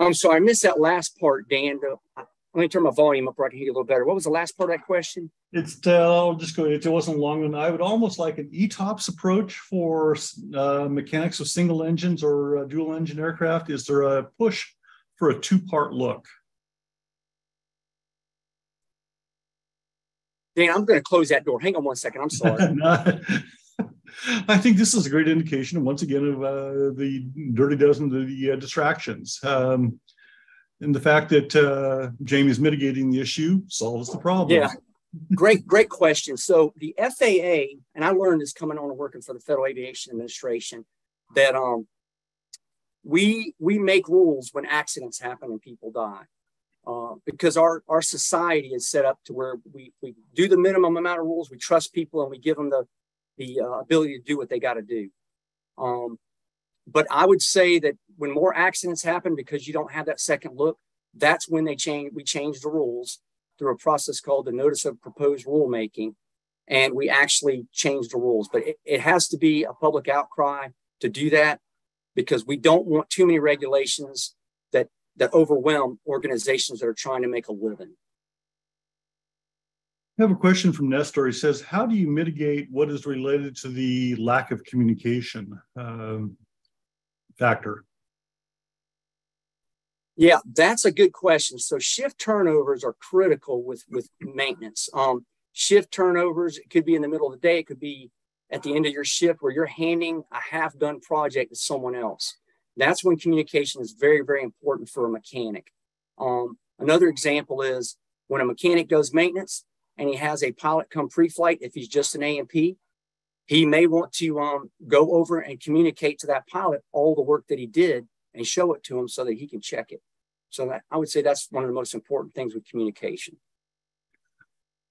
I'm sorry, I missed that last part, Dan. let me turn my volume up where I can hear you a little better. What was the last part of that question? It's uh, I'll just go. It wasn't long, and I would almost like an ETOPS approach for uh, mechanics of single engines or uh, dual engine aircraft. Is there a push for a two part look? Dan, I'm going to close that door. Hang on one second. I'm sorry. I think this is a great indication, once again, of uh, the dirty dozen, the, the uh, distractions. Um, and the fact that uh, Jamie's mitigating the issue solves the problem. Yeah, great, great question. So the FAA, and I learned this coming on and working for the Federal Aviation Administration, that um, we we make rules when accidents happen and people die. Uh, because our our society is set up to where we we do the minimum amount of rules, we trust people, and we give them the the uh, ability to do what they got to do. Um, but I would say that when more accidents happen because you don't have that second look, that's when they change. We change the rules through a process called the Notice of Proposed Rulemaking, and we actually change the rules. But it, it has to be a public outcry to do that because we don't want too many regulations that that overwhelm organizations that are trying to make a living. I have a question from Nestor. He says, How do you mitigate what is related to the lack of communication um, factor? Yeah, that's a good question. So shift turnovers are critical with with maintenance. Um, shift turnovers it could be in the middle of the day, it could be at the end of your shift where you're handing a half done project to someone else. That's when communication is very very important for a mechanic. Um, another example is when a mechanic does maintenance and he has a pilot come pre-flight. If he's just an A&P, he may want to um, go over and communicate to that pilot all the work that he did and show it to him so that he can check it. So that, I would say that's one of the most important things with communication.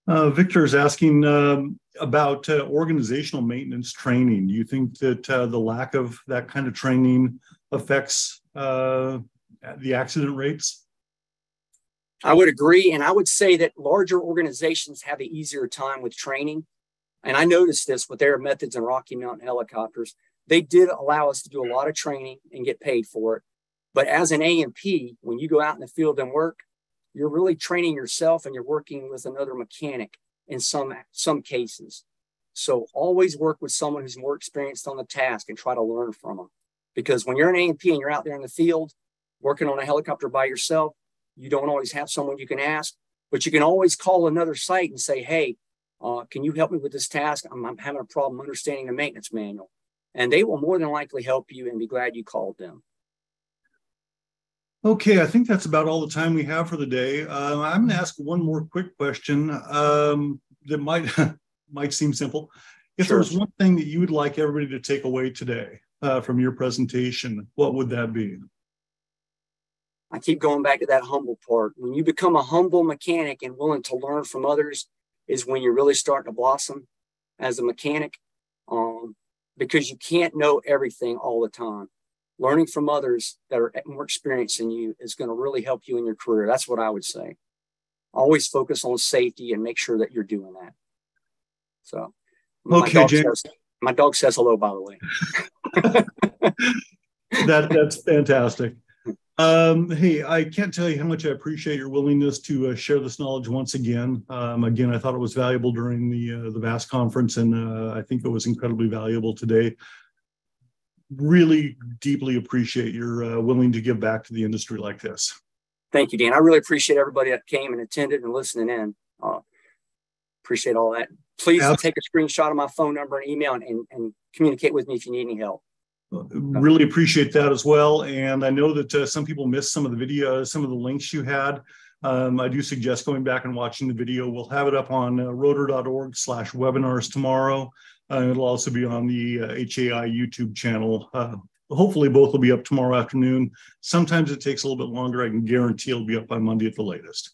Uh, Victor is asking um, about uh, organizational maintenance training. Do you think that uh, the lack of that kind of training affects uh, the accident rates? I would agree. And I would say that larger organizations have an easier time with training. And I noticed this with Air Methods and Rocky Mountain helicopters. They did allow us to do a lot of training and get paid for it. But as an A&P, when you go out in the field and work, you're really training yourself and you're working with another mechanic in some some cases. So always work with someone who's more experienced on the task and try to learn from them. Because when you're an A&P and you're out there in the field working on a helicopter by yourself, you don't always have someone you can ask, but you can always call another site and say, "Hey, uh, can you help me with this task? I'm, I'm having a problem understanding the maintenance manual," and they will more than likely help you and be glad you called them. Okay, I think that's about all the time we have for the day. Uh, I'm going to ask one more quick question um, that might might seem simple. If sure. there was one thing that you would like everybody to take away today uh, from your presentation, what would that be? I keep going back to that humble part. When you become a humble mechanic and willing to learn from others, is when you're really starting to blossom as a mechanic. Um, because you can't know everything all the time learning from others that are more experienced than you is going to really help you in your career. That's what I would say. Always focus on safety and make sure that you're doing that. So, okay, my dog, says, my dog says hello, by the way. that that's fantastic. Um, hey, I can't tell you how much I appreciate your willingness to uh, share this knowledge once again. Um, again, I thought it was valuable during the uh, the VAST conference, and uh, I think it was incredibly valuable today really deeply appreciate your uh, willing to give back to the industry like this. Thank you, Dan. I really appreciate everybody that came and attended and listening in. Uh, appreciate all that. Please Absolutely. take a screenshot of my phone number and email and, and, and, communicate with me if you need any help. Really appreciate that as well. And I know that uh, some people missed some of the videos, some of the links you had. Um, I do suggest going back and watching the video. We'll have it up on uh, rotor.org slash webinars tomorrow. Uh, it'll also be on the uh, HAI YouTube channel. Uh, hopefully, both will be up tomorrow afternoon. Sometimes it takes a little bit longer. I can guarantee it'll be up by Monday at the latest.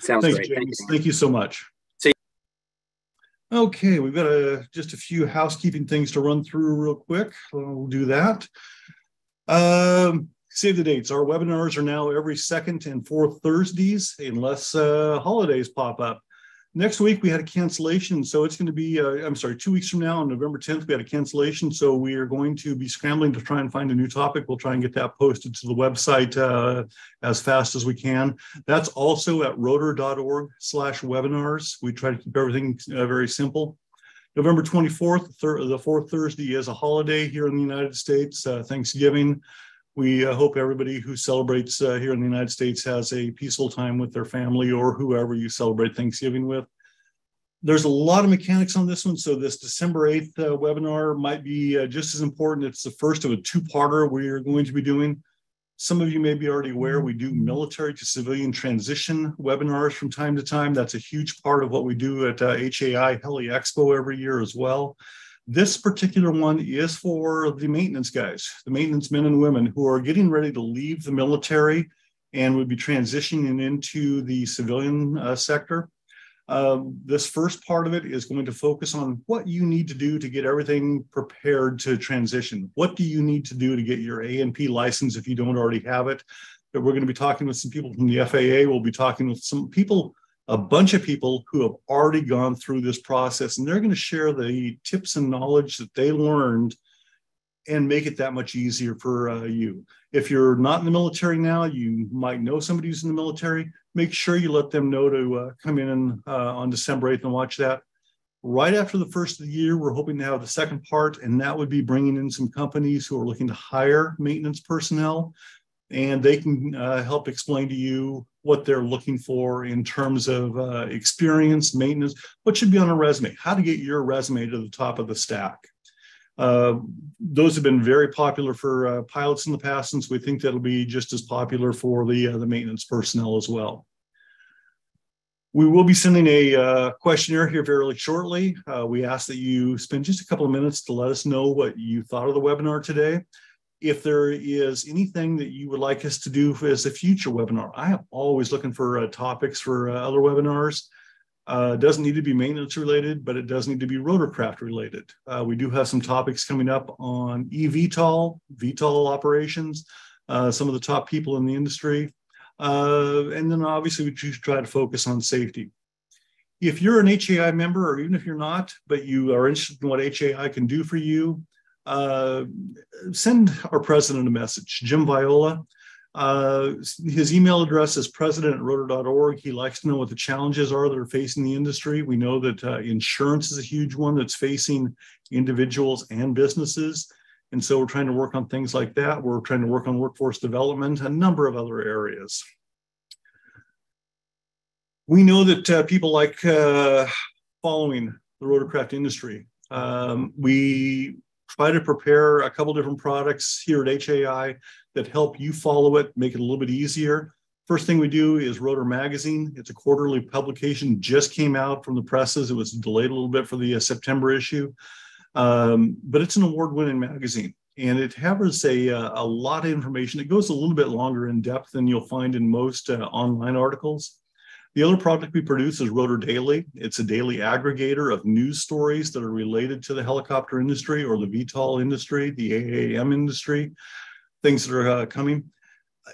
Sounds Thanks, great. James. Thank you. Thank you so much. Okay, we've got a, just a few housekeeping things to run through real quick. We'll do that. Um, save the dates. Our webinars are now every second and fourth Thursdays, unless uh, holidays pop up. Next week we had a cancellation, so it's going to be uh, I'm sorry, two weeks from now on November 10th we had a cancellation, so we are going to be scrambling to try and find a new topic. We'll try and get that posted to the website uh, as fast as we can. That's also at rotor.org slash webinars We try to keep everything uh, very simple. November 24th, the fourth Thursday is a holiday here in the United States, uh, Thanksgiving. We uh, hope everybody who celebrates uh, here in the United States has a peaceful time with their family or whoever you celebrate Thanksgiving with. There's a lot of mechanics on this one. So this December 8th uh, webinar might be uh, just as important. It's the first of a two-parter we're going to be doing. Some of you may be already aware we do military to civilian transition webinars from time to time. That's a huge part of what we do at HAI uh, Heli Expo every year as well. This particular one is for the maintenance guys, the maintenance men and women who are getting ready to leave the military and would be transitioning into the civilian uh, sector. Um, this first part of it is going to focus on what you need to do to get everything prepared to transition. What do you need to do to get your A&P license if you don't already have it? But we're going to be talking with some people from the FAA. We'll be talking with some people a bunch of people who have already gone through this process and they're going to share the tips and knowledge that they learned and make it that much easier for uh, you. If you're not in the military now, you might know somebody who's in the military. Make sure you let them know to uh, come in uh, on December 8th and watch that. Right after the first of the year, we're hoping to have the second part, and that would be bringing in some companies who are looking to hire maintenance personnel and they can uh, help explain to you what they're looking for in terms of uh, experience, maintenance, what should be on a resume, how to get your resume to the top of the stack. Uh, those have been very popular for uh, pilots in the past, and so we think that'll be just as popular for the, uh, the maintenance personnel as well. We will be sending a uh, questionnaire here very shortly. we ask that you spend just a couple of minutes to let us know what you thought of the webinar today if there is anything that you would like us to do as a future webinar, I am always looking for uh, topics for uh, other webinars. Uh, doesn't need to be maintenance related, but it does need to be rotorcraft related. Uh, we do have some topics coming up on eVTOL, VTOL operations, uh, some of the top people in the industry. Uh, and then obviously we try to focus on safety. If you're an HAI member, or even if you're not, but you are interested in what HAI can do for you, uh, send our president a message, Jim Viola. Uh, his email address is president at rotor.org. He likes to know what the challenges are that are facing the industry. We know that uh, insurance is a huge one that's facing individuals and businesses. And so we're trying to work on things like that. We're trying to work on workforce development, a number of other areas. We know that uh, people like uh, following the rotorcraft industry. Um, we try to prepare a couple different products here at HAI that help you follow it, make it a little bit easier. First thing we do is Rotor Magazine. It's a quarterly publication, just came out from the presses. It was delayed a little bit for the uh, September issue, um, but it's an award-winning magazine. And it has a, uh, a lot of information. It goes a little bit longer in depth than you'll find in most uh, online articles. The other product we produce is Rotor Daily. It's a daily aggregator of news stories that are related to the helicopter industry or the VTOL industry, the AAM industry, things that are uh, coming.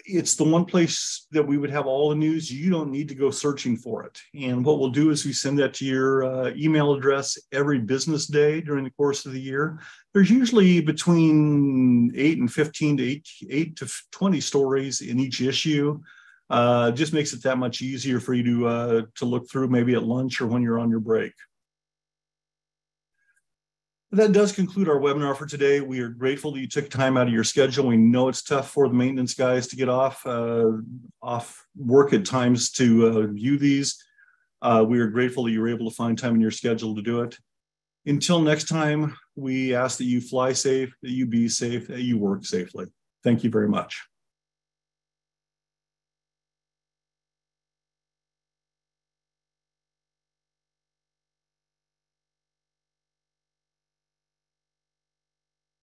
It's the one place that we would have all the news. You don't need to go searching for it. And what we'll do is we send that to your uh, email address every business day during the course of the year. There's usually between 8 and 15 to 8, 8 to 20 stories in each issue uh, just makes it that much easier for you to uh, to look through maybe at lunch or when you're on your break. That does conclude our webinar for today. We are grateful that you took time out of your schedule. We know it's tough for the maintenance guys to get off uh, off work at times to uh, view these. Uh, we are grateful that you were able to find time in your schedule to do it. Until next time, we ask that you fly safe, that you be safe, that you work safely. Thank you very much.